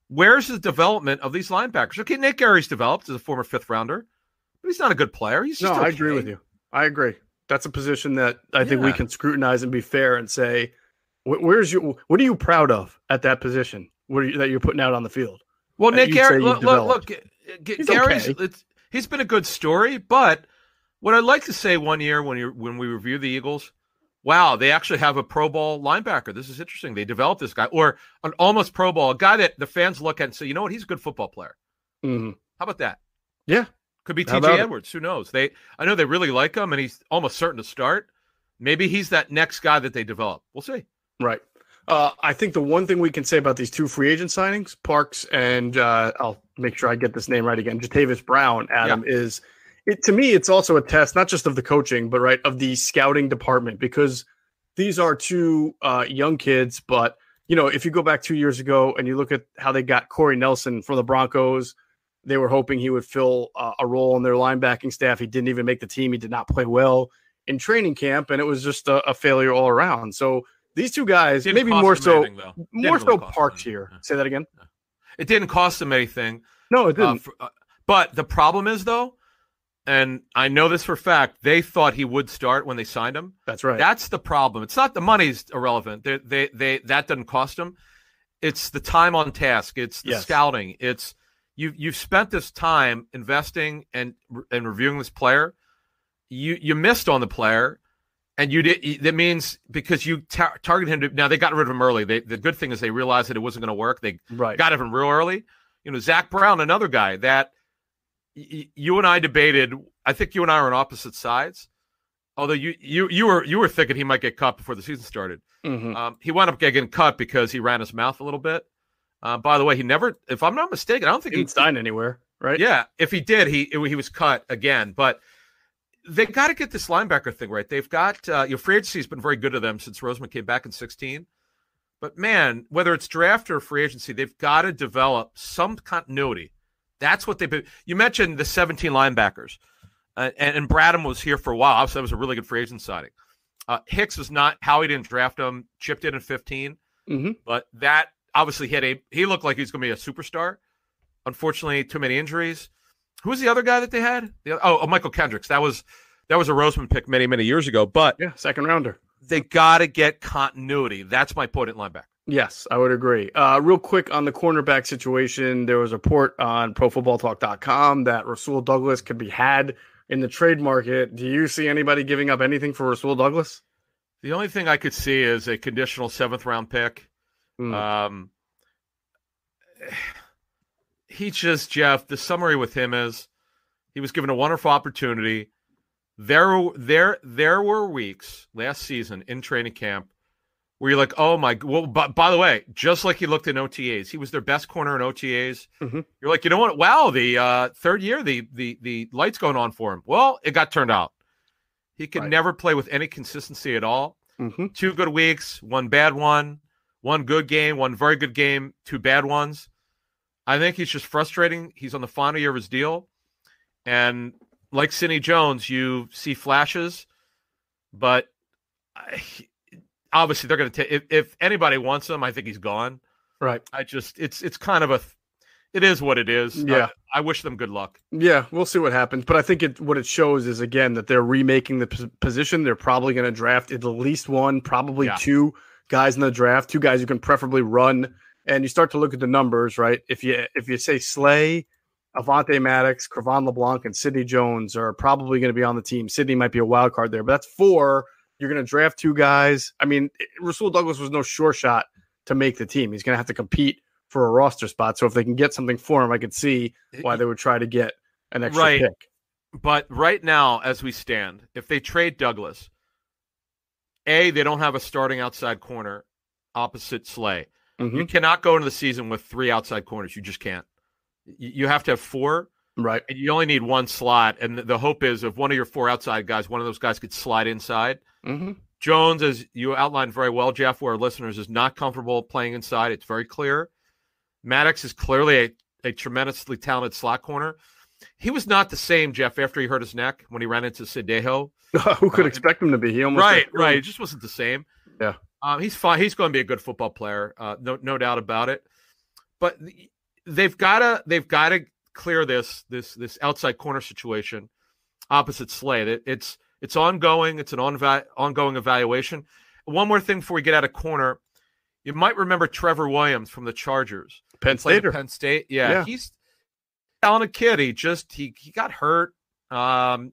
B: where's the development of these linebackers? Okay, Nick Gerry's developed as a former fifth rounder, but he's not a good player. He's
A: No,
B: just
A: I agree with you. I agree. That's a position that I think we can scrutinize and be fair and say, where's your what are you proud of at that position? What you, that you're putting out on the field?
B: Well, Nick
A: Gerry,
B: look, look, look, Gerry's
A: okay.
B: it's, he's been a good story, but what I'd like to say one year when you when we review the Eagles, wow, they actually have a Pro Bowl linebacker. This is interesting. They developed this guy, or an almost Pro Bowl, a guy that the fans look at and say, you know what, he's a good football player.
A: Mhm.
B: How about that?
A: Yeah.
B: Could be TJ
A: about it?
B: Edwards. Who knows? They I know they really like him, and he's almost certain to start. Maybe he's that next guy that they develop. We'll see.
A: Right. Uh, I think the one thing we can say about these two free agent signings, Parks and uh, I'll make sure I get this name right again, Jatavis Brown, Adam, is it to me, it's also a test, not just of the coaching, but right of the scouting department, because these are two uh, young kids. But you know, if you go back two years ago and you look at how they got Corey Nelson from the Broncos, they were hoping he would fill uh, a role in their linebacking staff. He didn't even make the team. He did not play well in training camp, and it was just a, a failure all around. So these two guys, maybe more so,
B: anything,
A: more
B: really
A: so
B: them
A: here.
B: anything.
A: Say that again.
B: It didn't cost them anything.
A: No, it
B: Uh,
A: didn't.
B: for- uh, but the problem is though, and I know this for a fact, they thought he would start when they signed him.
A: That's right.
B: That's the problem. It's not the money's irrelevant. They, they, they, that doesn't cost them. It's the time on task. It's the
A: Yes.
B: scouting. It's you. You've spent this time investing and and reviewing this player. You you missed on the player, and you did. That means because you tar- targeted him. To, now they got rid of him early. They, the good thing is they realized that it wasn't going to work. They
A: right.
B: got him real early. You know, Zach Brown, another guy that y- you and I debated. I think you and I are on opposite sides. Although you you you were you were thinking he might get cut before the season started.
A: Mhm.
B: Um, he wound up getting cut because he ran his mouth a little bit. Uh, by the way, he never, if I'm not mistaken, I don't think
A: Didn't
B: he
A: signed anywhere, right?
B: Yeah, if he did, he he was cut again. But they got to get this linebacker thing right. They've got uh, your free agency has been very good to them since Roseman came back in 16. But man, whether it's draft or free agency, they've got to develop some continuity. That's what they've been. You mentioned the 17 linebackers, uh, and, and Bradham was here for a while. Obviously, that was a really good free agent signing. Uh, Hicks was not. Howie didn't draft him. Chip did in 15.
A: Mhm.
B: But that obviously hit a. He looked like he was going to be a superstar. Unfortunately, too many injuries. Who was the other guy that they had? The, oh, oh, Mychal Kendricks. That was that was a Roseman pick many many years ago. But
A: Yeah, second rounder.
B: they got to get continuity. That's my point at linebacker.
A: Yes, I would agree. Uh, real quick on the cornerback situation, there was a report on ProFootballTalk.com that Rasul Douglas could be had in the trade market. Do you see anybody giving up anything for Rasul Douglas?
B: The only thing I could see is a conditional seventh round pick.
A: Hmm.
B: Um, he just Geoff. The summary with him is he was given a wonderful opportunity. There, there, there were weeks last season in training camp where you're like, oh my. Well, by, by the way, just like he looked in OTAs, he was their best corner in OTAs.
A: Mhm.
B: You're like, you know what? Wow, the uh, third year, the the the lights going on for him. Well, it got turned out. He could
A: Right.
B: never play with any consistency at all
A: hmm
B: two good weeks, one bad one, one good game, one very good game, two bad ones. I think he's just frustrating. He's on the final year of his deal. And like Sidney Jones, you see flashes, but I, obviously they're going to take, if, if anybody wants him, I think he's gone.
A: Right.
B: I just, it's, it's kind of a, it is what it is.
A: Yeah.
B: I, I wish them good luck.
A: Yeah, we'll see what happens. But I think it what it shows is again that they're remaking the pos- position. They're probably going to draft at least one, probably
B: Yeah.
A: two guys in the draft, two guys who can preferably run. And you start to look at the numbers, right? If you if you say Slay, Avonte Maddox, Cre'Von LeBlanc, and Sidney Jones are probably going to be on the team. Sidney might be a wild card there, but that's four. You're going to draft two guys. I mean, Rasul Douglas was no sure shot to make the team. He's going to have to compete for a roster spot. So if they can get something for him, I could see why they would try to get an extra
B: Right.
A: pick.
B: But right now, as we stand, if they trade Douglas, A, they don't have a starting outside corner opposite Slay.
A: Mhm.
B: You cannot go into the season with three outside corners. You just can't. You have to have four,
A: Right.
B: and you only need one slot. And the- hope is if one of your four outside guys, one of those guys could slide inside.
A: Mm-hmm.
B: Jones, as you outlined very well, Geoff, where our listeners is not comfortable playing inside. It's very clear. Maddox is clearly a, a tremendously talented slot corner. He was not the same, Geoff, after he hurt his neck when he ran into Sendejo.
A: Who could
B: Uh,
A: expect him to be? He almost
B: Right, right. It just wasn't the same.
A: Yeah.
B: Um, he's fine. He's going to be a good football player. Uh, no, no doubt about it. But th- they've got to they've got to clear this this this outside corner situation opposite Slay. It, it's it's ongoing. It's an on, ongoing evaluation. One more thing before we get out of corner, you might remember Trevor Williams from the Chargers.
A: Penn State.
B: Penn State. Yeah,
A: Yeah.
B: he's a talented kid. He just he he got hurt. Um,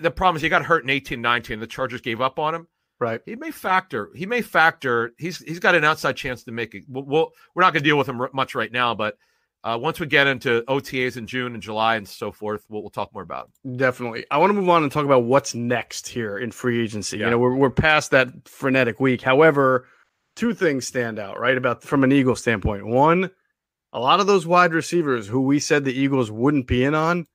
B: the problem is he got hurt in eighteen nineteen. The Chargers gave up on him.
A: Right.
B: He may factor. He may factor. He's he's got an outside chance to make it. We'll, we'll we're not going to deal with him r- much right now, but uh, once we get into OTAs in June and July and so forth, we'll, we'll talk more about. It.
A: Definitely. I want to move on and talk about what's next here in free agency.
B: Yeah.
A: You know, we're, we're past that frenetic week. However, two things stand out, right? About from an Eagle standpoint. One, a lot of those wide receivers who we said the Eagles wouldn't be in on,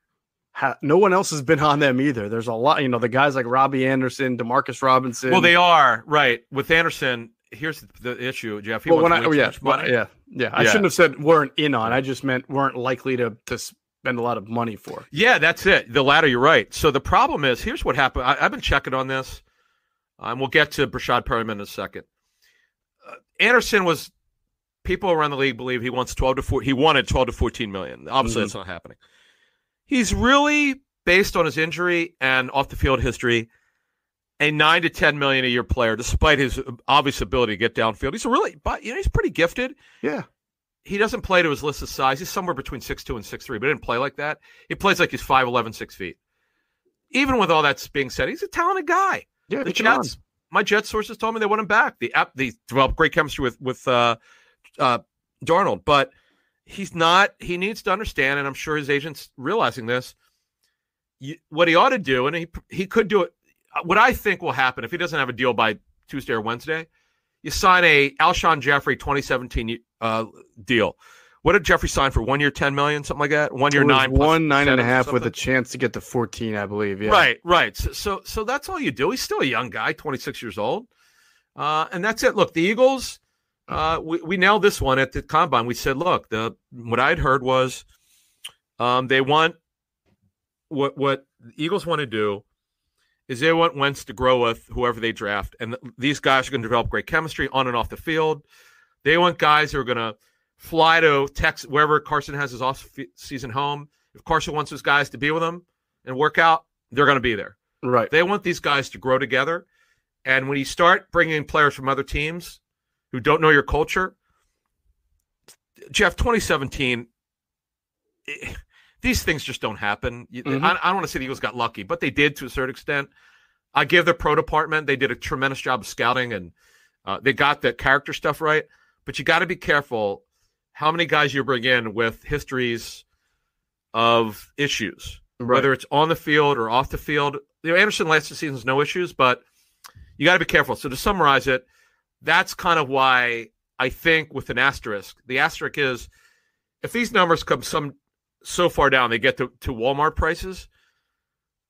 A: ha- no one else has been on them either. There's a lot, you know, the guys like Robbie Anderson, Demarcus Robinson.
B: Well, they are right with Anderson. Here's the issue, Geoff. He
A: well, when I,
B: too
A: yeah, well, yeah, yeah, I
B: Yeah.
A: shouldn't have said weren't in on. I just meant weren't likely to to spend a lot of money for.
B: Yeah, that's it. The latter, you're right. So the problem is, here's what happened. I, I've been checking on this, and we'll get to Breshad Perriman in a second. Uh, Anderson was people around the league believe he wants 12 to 4. He wanted 12 to 14 million. Obviously,
A: Mhm.
B: that's not happening. He's really based on his injury and off the field history. A nine to ten million a year player, despite his obvious ability to get downfield. He's a really, but you know, he's pretty gifted
A: Yeah,
B: he doesn't play to his list of size. He's somewhere between six two and six three, but he didn't play like that. He plays like he's 5'11", 6 feet. Even with all that being said, he's a talented guy.
A: yeah.
B: The. Jets, my Jets sources told me they want him back. The app, they developed great chemistry with with uh, uh, Darnold, but he's not. He needs to understand, and I'm sure his agent's realizing this. You, what he ought to do, and he he could do it. What I think will happen if he doesn't have a deal by Tuesday or Wednesday, you sign a Alshon Jeffery 2017 uh, deal. What did Jeffery sign for? One year, ten million, something like that. One year, nine,
A: one nine and a half with a chance to get to fourteen, I believe. Yeah.
B: Right, right. So, so, so that's all you do. He's still a young guy, twenty six years old, uh, and that's it. Look, the Eagles. Uh, we, we nailed this one at the combine. We said, look, the what I'd heard was um, they want what what the Eagles want to do is they want Wentz to grow with whoever they draft, and th- these guys are going to develop great chemistry on and off the field. They want guys who are going to fly to Texas, wherever Carson has his off-season home. If Carson wants his guys to be with him and work out, they're going to be there.
A: Right.
B: They want these guys to grow together. And when you start bringing players from other teams who don't know your culture, Geoff, 2017, it, eh, these things just don't happen. Mm-hmm. I, I, don't want to say the Eagles got lucky, but they did to a certain extent. I give the pro department, they did a tremendous job of scouting and uh, they got the character stuff right. But you got to be careful how many guys you bring in with histories of issues, right. whether it's on the field or off the field. You know, Anderson last season has no issues, but you got to be careful. So to summarize it, that's kind of why I think with an asterisk, the asterisk is if these numbers come some so far down, they get to, to Walmart prices.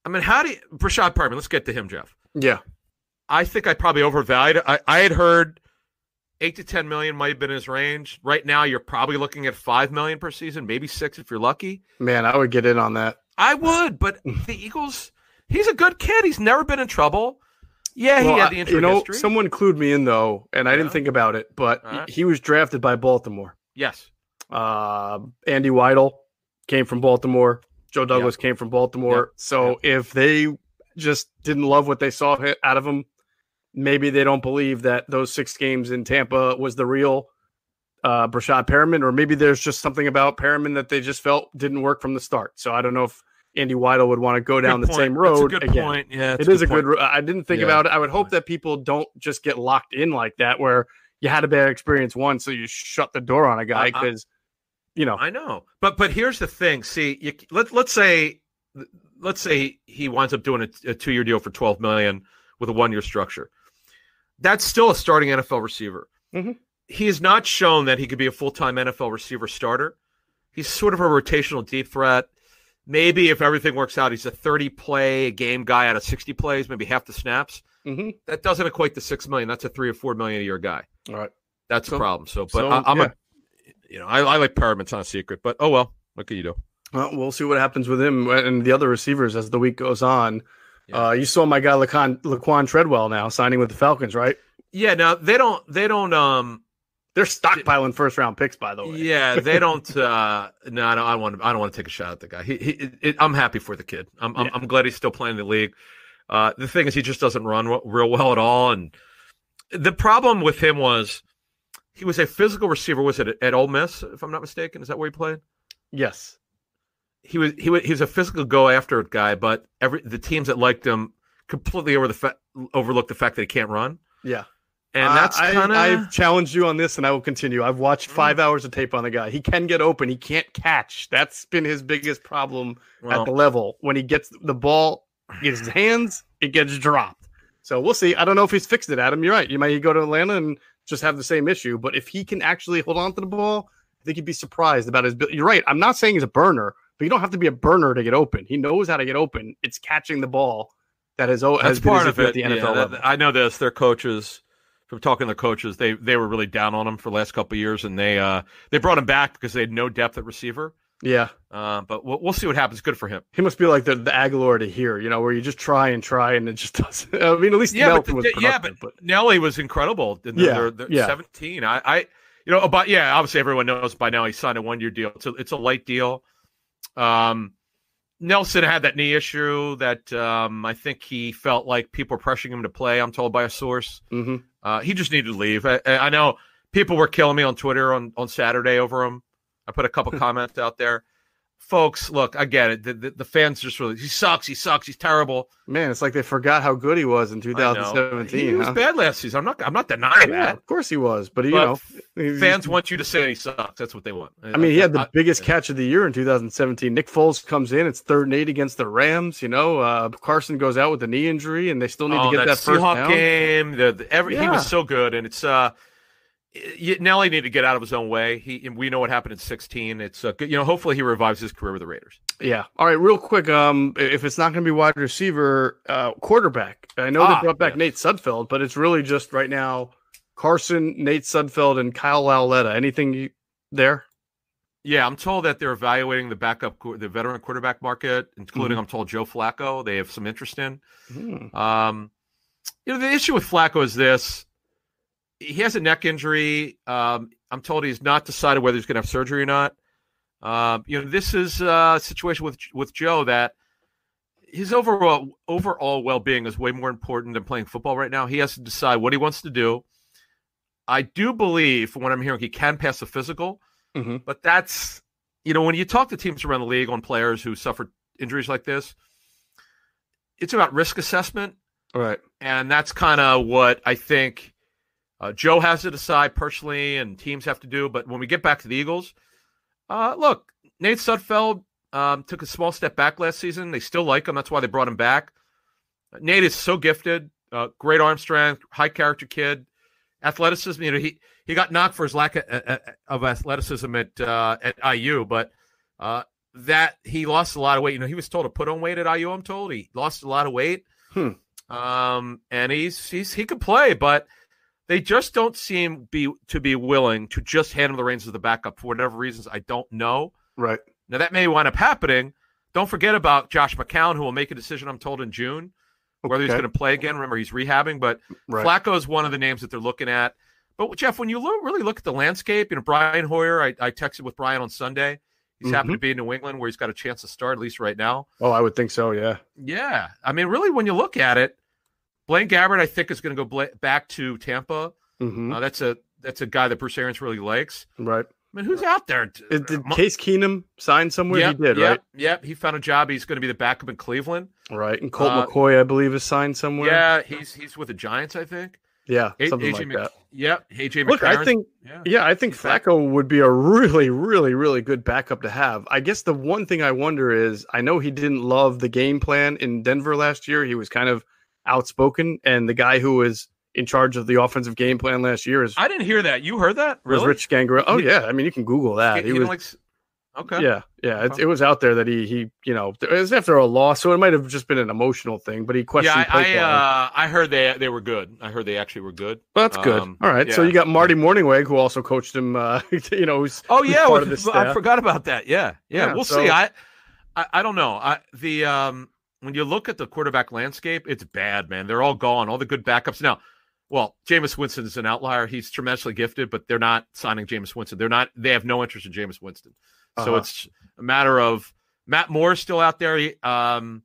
B: I mean, how do you, Breshad Perriman, let's get to him, Geoff.
A: Yeah.
B: I think I probably overvalued. I, I had heard eight to ten million might have been his range. Right now, you're probably looking at five million per season, maybe six if you're lucky.
A: Man, I would get in on that.
B: I would, but the Eagles, he's a good kid. He's never been in trouble. Yeah, well, he had the injury
A: You know,
B: history.
A: someone clued me in though, and I yeah. didn't think about it, but right. he was drafted by Baltimore.
B: Yes.
A: Uh, Andy Weidl came from Baltimore. Joe Douglas yep. came from Baltimore. Yep. So yep. if they just didn't love what they saw out of him, maybe they don't believe that those six games in Tampa was the real uh, Breshad Perriman, or maybe there's just something about Perriman that they just felt didn't work from the start. So I don't know if Andy Weidl would want to go down good the point. same road
B: that's a good
A: again.
B: Point. Yeah,
A: it is a good. I didn't think yeah. about it. I would hope that people don't just get locked in like that, where you had a bad experience once, so you shut the door on a guy because. Uh, you know,
B: I know, but but here's the thing. See, you, let let's say let's say he winds up doing a, a two year deal for twelve million with a one year structure that's still a starting NFL receiver.
A: Mm-hmm.
B: He has not shown that he could be a full time NFL receiver starter. He's sort of a rotational deep threat. Maybe if everything works out, he's a 30 play game guy out of 60 plays, maybe half the snaps.
A: Mm-hmm.
B: That doesn't equate to six million. That's a three or four million a year guy.
A: All right,
B: that's so, a problem. So, but so, I, am yeah. a, you know, I, I like Perriman. It's not a secret, but oh well. What can you do?
A: Well, we'll see what happens with him and the other receivers as the week goes on. Yeah. Uh, you saw my guy Laquon, Laquon Treadwell now signing with the Falcons, right?
B: Yeah. Now they don't. They don't. Um,
A: they're stockpiling first round picks, by the way.
B: Yeah, they don't. uh, no, I don't, want. To, I don't want to take a shot at the guy. He, he it, I'm happy for the kid. I'm, yeah. I'm, I'm, glad he's still playing the league. Uh, the thing is, he just doesn't run real well at all. And the problem with him was he was a physical receiver. Was it at, Ole Miss, if I'm not mistaken? Is that where he played?
A: Yes
B: he was he was he was a physical go after guy, but every the teams that liked him completely over the fa- overlooked the fact that he can't run.
A: Yeah.
B: And that's kind of.
A: I've challenged you on this, and I will continue. I've watched five mm. hours of tape on the guy. He can get open. He can't catch. That's been his biggest problem well, at the level. When he gets the ball, gets his hands, it gets dropped. So we'll see. I don't know if he's fixed it, Adam. You're right. You might go to Atlanta and just have the same issue. But if he can actually hold on to the ball, I think you'd be surprised about his. You're right. I'm not saying he's a burner, but you don't have to be a burner to get open. He knows how to get open. It's catching the ball that has, has
B: That's part of it.
A: At the NFL yeah, level.
B: I know this. Their coaches, from talking to the coaches, they they were really down on him for the last couple years, and they uh they brought him back because they had no depth at receiver.
A: Yeah.
B: Uh, but we'll, we'll see what happens. Good for him.
A: He must be like the, the Agholor to here, you know, where you just try and try and it just doesn't. I mean, at least
B: yeah, but the, yeah, but, but, Nelly was incredible. yeah, they're, they're yeah. 17. I, I, you know, but yeah, obviously everyone knows by now he signed a one year deal. It's a, it's a light deal. Um, Nelson had that knee issue that um, I think he felt like people were pressuring him to play. I'm told by a source.
A: Mm-hmm.
B: Uh, he just needed to leave. I, I, know people were killing me on Twitter on, on Saturday over him. I put a couple comments out there. folks, look, I get it. The, the, the, fans just really, he sucks, he sucks, he's terrible.
A: Man, it's like they forgot how good he was in 2017.
B: He
A: huh?
B: was bad last season. I'm not, I'm not denying
A: yeah,
B: that.
A: Of course he was, but you know,
B: fans want you to say he sucks. That's what they want.
A: I mean, he had the biggest catch of the year in 2017. Nick Foles comes in, it's third and eight against the Rams. You know, uh, Carson goes out with a knee injury, and they still need
B: oh,
A: to get that, that first
B: Seahawk
A: down.
B: game. The, the every yeah. he was so good, and it's uh Nelly need to get out of his own way. He we know what happened in 16. It's uh, you know hopefully he revives his career with the Raiders.
A: Yeah. All right. Real quick. Um, if it's not going to be wide receiver, uh, quarterback. I know
B: Ah,
A: they brought back
B: yes.
A: Nate Sudfeld, but it's really just right now Carson, Nate Sudfeld, and Kyle Lauletta. Anything you, there?
B: Yeah, I'm told that they're evaluating the backup, the veteran quarterback market, including
A: Mhm.
B: I'm told Joe Flacco. They have some interest in.
A: Hmm.
B: Um, you know, the issue with Flacco is this: he has a neck injury. Um, I'm told he's not decided whether he's going to have surgery or not. Um, you know, this is a situation with with Joe that his overall overall well being is way more important than playing football right now. He has to decide what he wants to do. I do believe, from what I'm hearing, he can pass the physical,
A: Mhm.
B: but that's you know when you talk to teams around the league on players who suffered injuries like this, it's about risk assessment
A: All right.
B: and that's kind of what I think uh, Joe has to decide personally, and teams have to do. But when we get back to the Eagles, uh, look, Nate Sudfeld um, took a small step back last season. They still like him. That's why they brought him back. Nate is so gifted, uh, great arm strength, high character kid, athleticism. You know, he he got knocked for his lack of, uh, of athleticism at uh, at IU, but uh, that he lost a lot of weight. You know, he was told to put on weight at IU. I'm told he lost a lot of weight.
A: Hmm.
B: Um, and he's he's he could play, but they just don't seem be to be willing to just hand him the reins as the backup for whatever reasons. I don't know.
A: Right.
B: Now that may wind up happening. Don't forget about Josh McCown, who will make a decision. I'm told in June whether he's going to play again. Remember, he's rehabbing, but
A: Right.
B: Flacco is one of the names that they're looking at. But Geoff, when you look, really look at the landscape, you know, Brian Hoyer, I, I texted with Brian on Sunday. He's happened
A: Mhm.
B: to be in New England where he's got a chance to start, at least right now.
A: Oh, I would think so. Yeah.
B: Yeah. I mean, really, when you look at it, Blaine Gabbert, I think, is going to go bla- back to Tampa.
A: hmm
B: Uh, that's a that's a guy that Bruce Arians really likes.
A: Right.
B: I mean, who's out there?
A: Did, did Case Keenum sign somewhere?
B: Yep,
A: he did,
B: yep,
A: right?
B: Yep. He found a job. He's going to be the backup in Cleveland.
A: Right. And Colt
B: Uh,
A: McCoy, I believe, is signed somewhere.
B: Yeah, he's he's with the Giants, I think.
A: Yeah.
B: A-
A: something
B: AJ
A: like
B: Mc-
A: that.
B: Yep. AJ
A: Look, I think
B: Yeah.
A: Yeah, I think
B: back.
A: Flacco would be a really, really, really good backup to have. I guess the one thing I wonder is I know he didn't love the game plan in Denver last year. He was kind of outspoken, and the guy who was in charge of the offensive game plan last year is
B: I didn't hear that. You heard that?
A: was Rich Gangrel. Oh yeah, I mean you can Google that.
B: He,
A: He, was
B: like Okay.
A: yeah, yeah. It, it was out there that he he you know it was after a loss, so it might have just been an emotional thing. But he questioned.
B: Yeah, I I, uh, I heard they they were good. I heard they actually were good.
A: Well, that's good.
B: um,
A: All right, so you got Marty Mornhinweg, who also coached him. Uh, you know, who's
B: Oh
A: who's
B: yeah,
A: part
B: well,
A: of this
B: I forgot about that. Yeah, yeah.
A: Yeah,
B: we'll
A: so-
B: see. I, I I don't know. I the um when you look at the quarterback landscape, it's bad, man. They're all gone. All the good backups now. Well, Jameis Winston is an outlier. He's tremendously gifted, but they're not signing Jameis Winston. They're not. They have no interest in Jameis Winston. So
A: Uh-huh.
B: it's a matter of Matt Moore is still out there. He, um,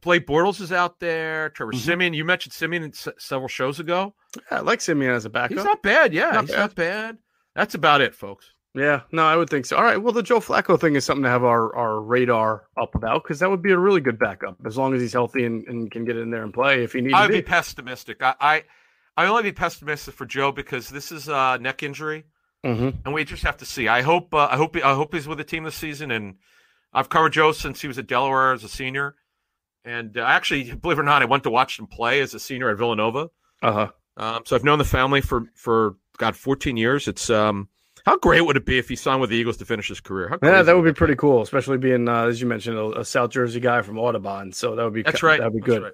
B: Blake Bortles is out there. Trevor
A: Mhm.
B: Siemian. You mentioned Siemian s- several shows ago.
A: Yeah, I like Siemian as a backup.
B: He's not bad. Yeah,
A: Not
B: he's
A: bad.
B: not bad. That's about it, folks.
A: Yeah, no, I would think so. All right, well, the Joe Flacco thing is something to have our, our radar up about because that would be a really good backup as long as he's healthy and, and can get in there and play if he needs
B: I
A: to
B: would be
A: be.
B: pessimistic. I, I I only be pessimistic for Joe because this is a neck injury,
A: Mhm.
B: and we just have to see. I hope uh, I hope I hope he's with the team this season, and I've covered Joe since he was at Delaware as a senior, and uh, actually, believe it or not, I went to watch him play as a senior at Villanova.
A: Uh huh.
B: Um, so I've known the family for for God 14 years. It's um how great would it be if he signed with the Eagles to finish his career?
A: Yeah, that would be pretty cool, especially being, uh, as you mentioned, a, a South Jersey guy from Audubon. So that would be
B: That's right.
A: That'd be good.
B: right.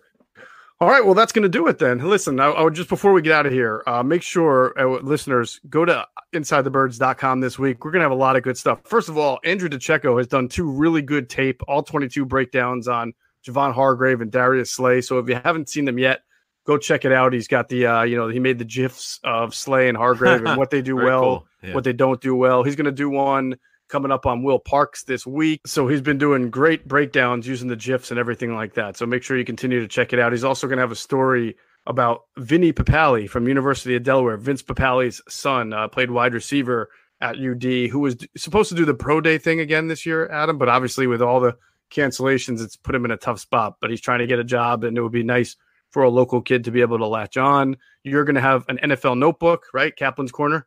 A: All right, well, that's going to do it then. Listen, I, I would just before we get out of here, uh, make sure uh, listeners go to insidethebirds.com this week. We're going to have a lot of good stuff. First of all, Andrew DeCecco has done two really good tape, all 22 breakdowns on Javon Hargrave and Darius Slay. So if you haven't seen them yet, go check it out. He's got the, uh, you know, he made the gifs of Slay and Hargrave and what they do well,
B: cool. Yeah.
A: what they don't do well. He's going to do one coming up on Will Parks this week. So he's been doing great breakdowns using the GIFs and everything like that. So make sure you continue to check it out. He's also going to have a story about Vinny Papale from University of Delaware. Vince Papale's son uh, played wide receiver at UD, who was d- supposed to do the pro day thing again this year, Adam, but obviously with all the cancellations, it's put him in a tough spot. But he's trying to get a job, and it would be nice for a local kid to be able to latch on. You're going to have an NFL notebook, right? Caplan's Corner.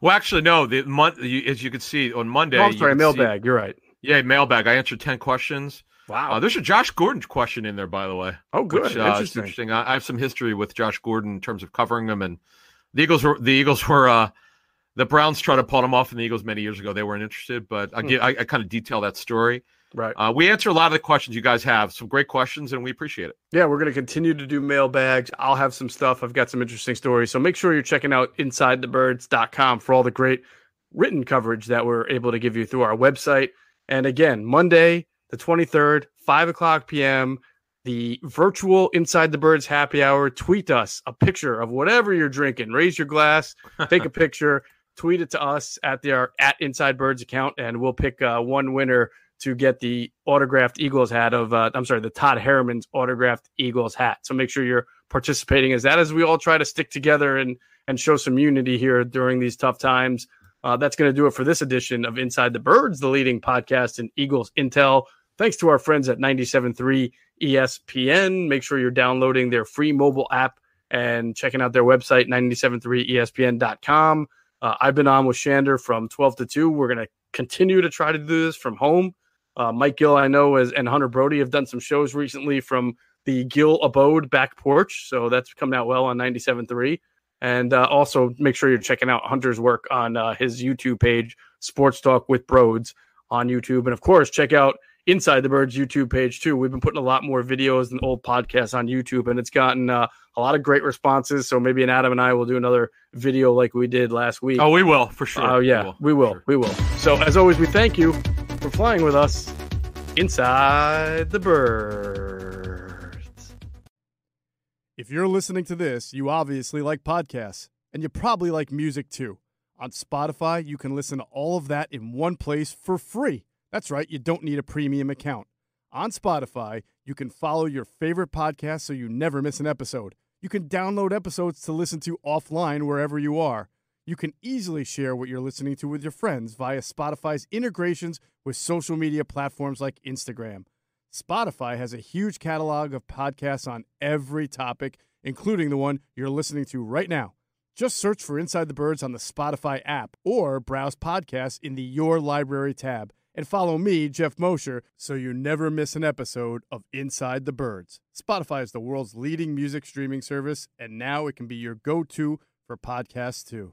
B: Well, actually, no. The month, as you can see on Monday.
A: Oh, I'm sorry,
B: you
A: mailbag.
B: see-
A: You're right.
B: yeah, mailbag. I answered ten questions.
A: Wow.
B: Uh, there's a Josh Gordon question in there, by the way.
A: oh, good.
B: Which, uh,
A: Interesting.
B: interesting. I, I have some history with Josh Gordon in terms of covering him, and the Eagles were the Eagles were uh, the Browns tried to pawn him off in the Eagles many years ago. They weren't interested, but I
A: Hmm.
B: get I, I kind of detail that story.
A: Right.
B: Uh, we answer a lot of the questions you guys have. Some great questions, and we appreciate it.
A: Yeah, we're going to continue to do mailbags. I'll have some stuff. I've got some interesting stories. So make sure you're checking out insidethebirds.com for all the great written coverage that we're able to give you through our website. And again, Monday, the 23rd, 5 o'clock p.m., the virtual Inside the Birds happy hour. Tweet us a picture of whatever you're drinking. Raise your glass, take a picture, tweet it to us at the our, at Inside Birds account, and we'll pick uh, one winner to get the autographed Eagles hat of uh, I'm sorry, the Todd Herremans' autographed Eagles hat. So make sure you're participating as that as we all try to stick together and and show some unity here during these tough times. Uh, that's going to do it for this edition of Inside the Birds, the leading podcast in Eagles Intel. Thanks to our friends at 97.3 ESPN. Make sure you're downloading their free mobile app and checking out their website, 973ESPN.com. Uh, I've been on with Shander from 12 to 2. We're going to continue to try to do this from home. Uh, Mike Gill, I know, as, and Hunter Brody have done some shows recently from the Gill Abode back porch. So that's coming out well on 97.3. And uh, also make sure you're checking out Hunter's work on uh, his YouTube page, Sports Talk with Broads on YouTube. And of course, check out Inside the Birds YouTube page too. We've been putting a lot more videos and old podcasts on YouTube, and it's gotten uh, a lot of great responses. So maybe an Adam and I will do another video like we did last week.
B: Oh, we will for sure.
A: Oh yeah, we will.
B: Sure.
A: We will. So as always, we thank you for flying with us inside the birds.
C: If you're listening to this, you obviously like podcasts, and you probably like music too. On Spotify, you can listen to all of that in one place for free. That's right, you don't need a premium account. On Spotify, you can follow your favorite podcast so you never miss an episode. You can download episodes to listen to offline wherever you are. You can easily share what you're listening to with your friends via Spotify's integrations with social media platforms like Instagram. Spotify has a huge catalog of podcasts on every topic, including the one you're listening to right now. Just search for Inside the Birds on the Spotify app or browse podcasts in the Your Library tab. And follow me, Geoff Mosher, so you never miss an episode of Inside the Birds. Spotify is the world's leading music streaming service, and now it can be your go to for podcasts too.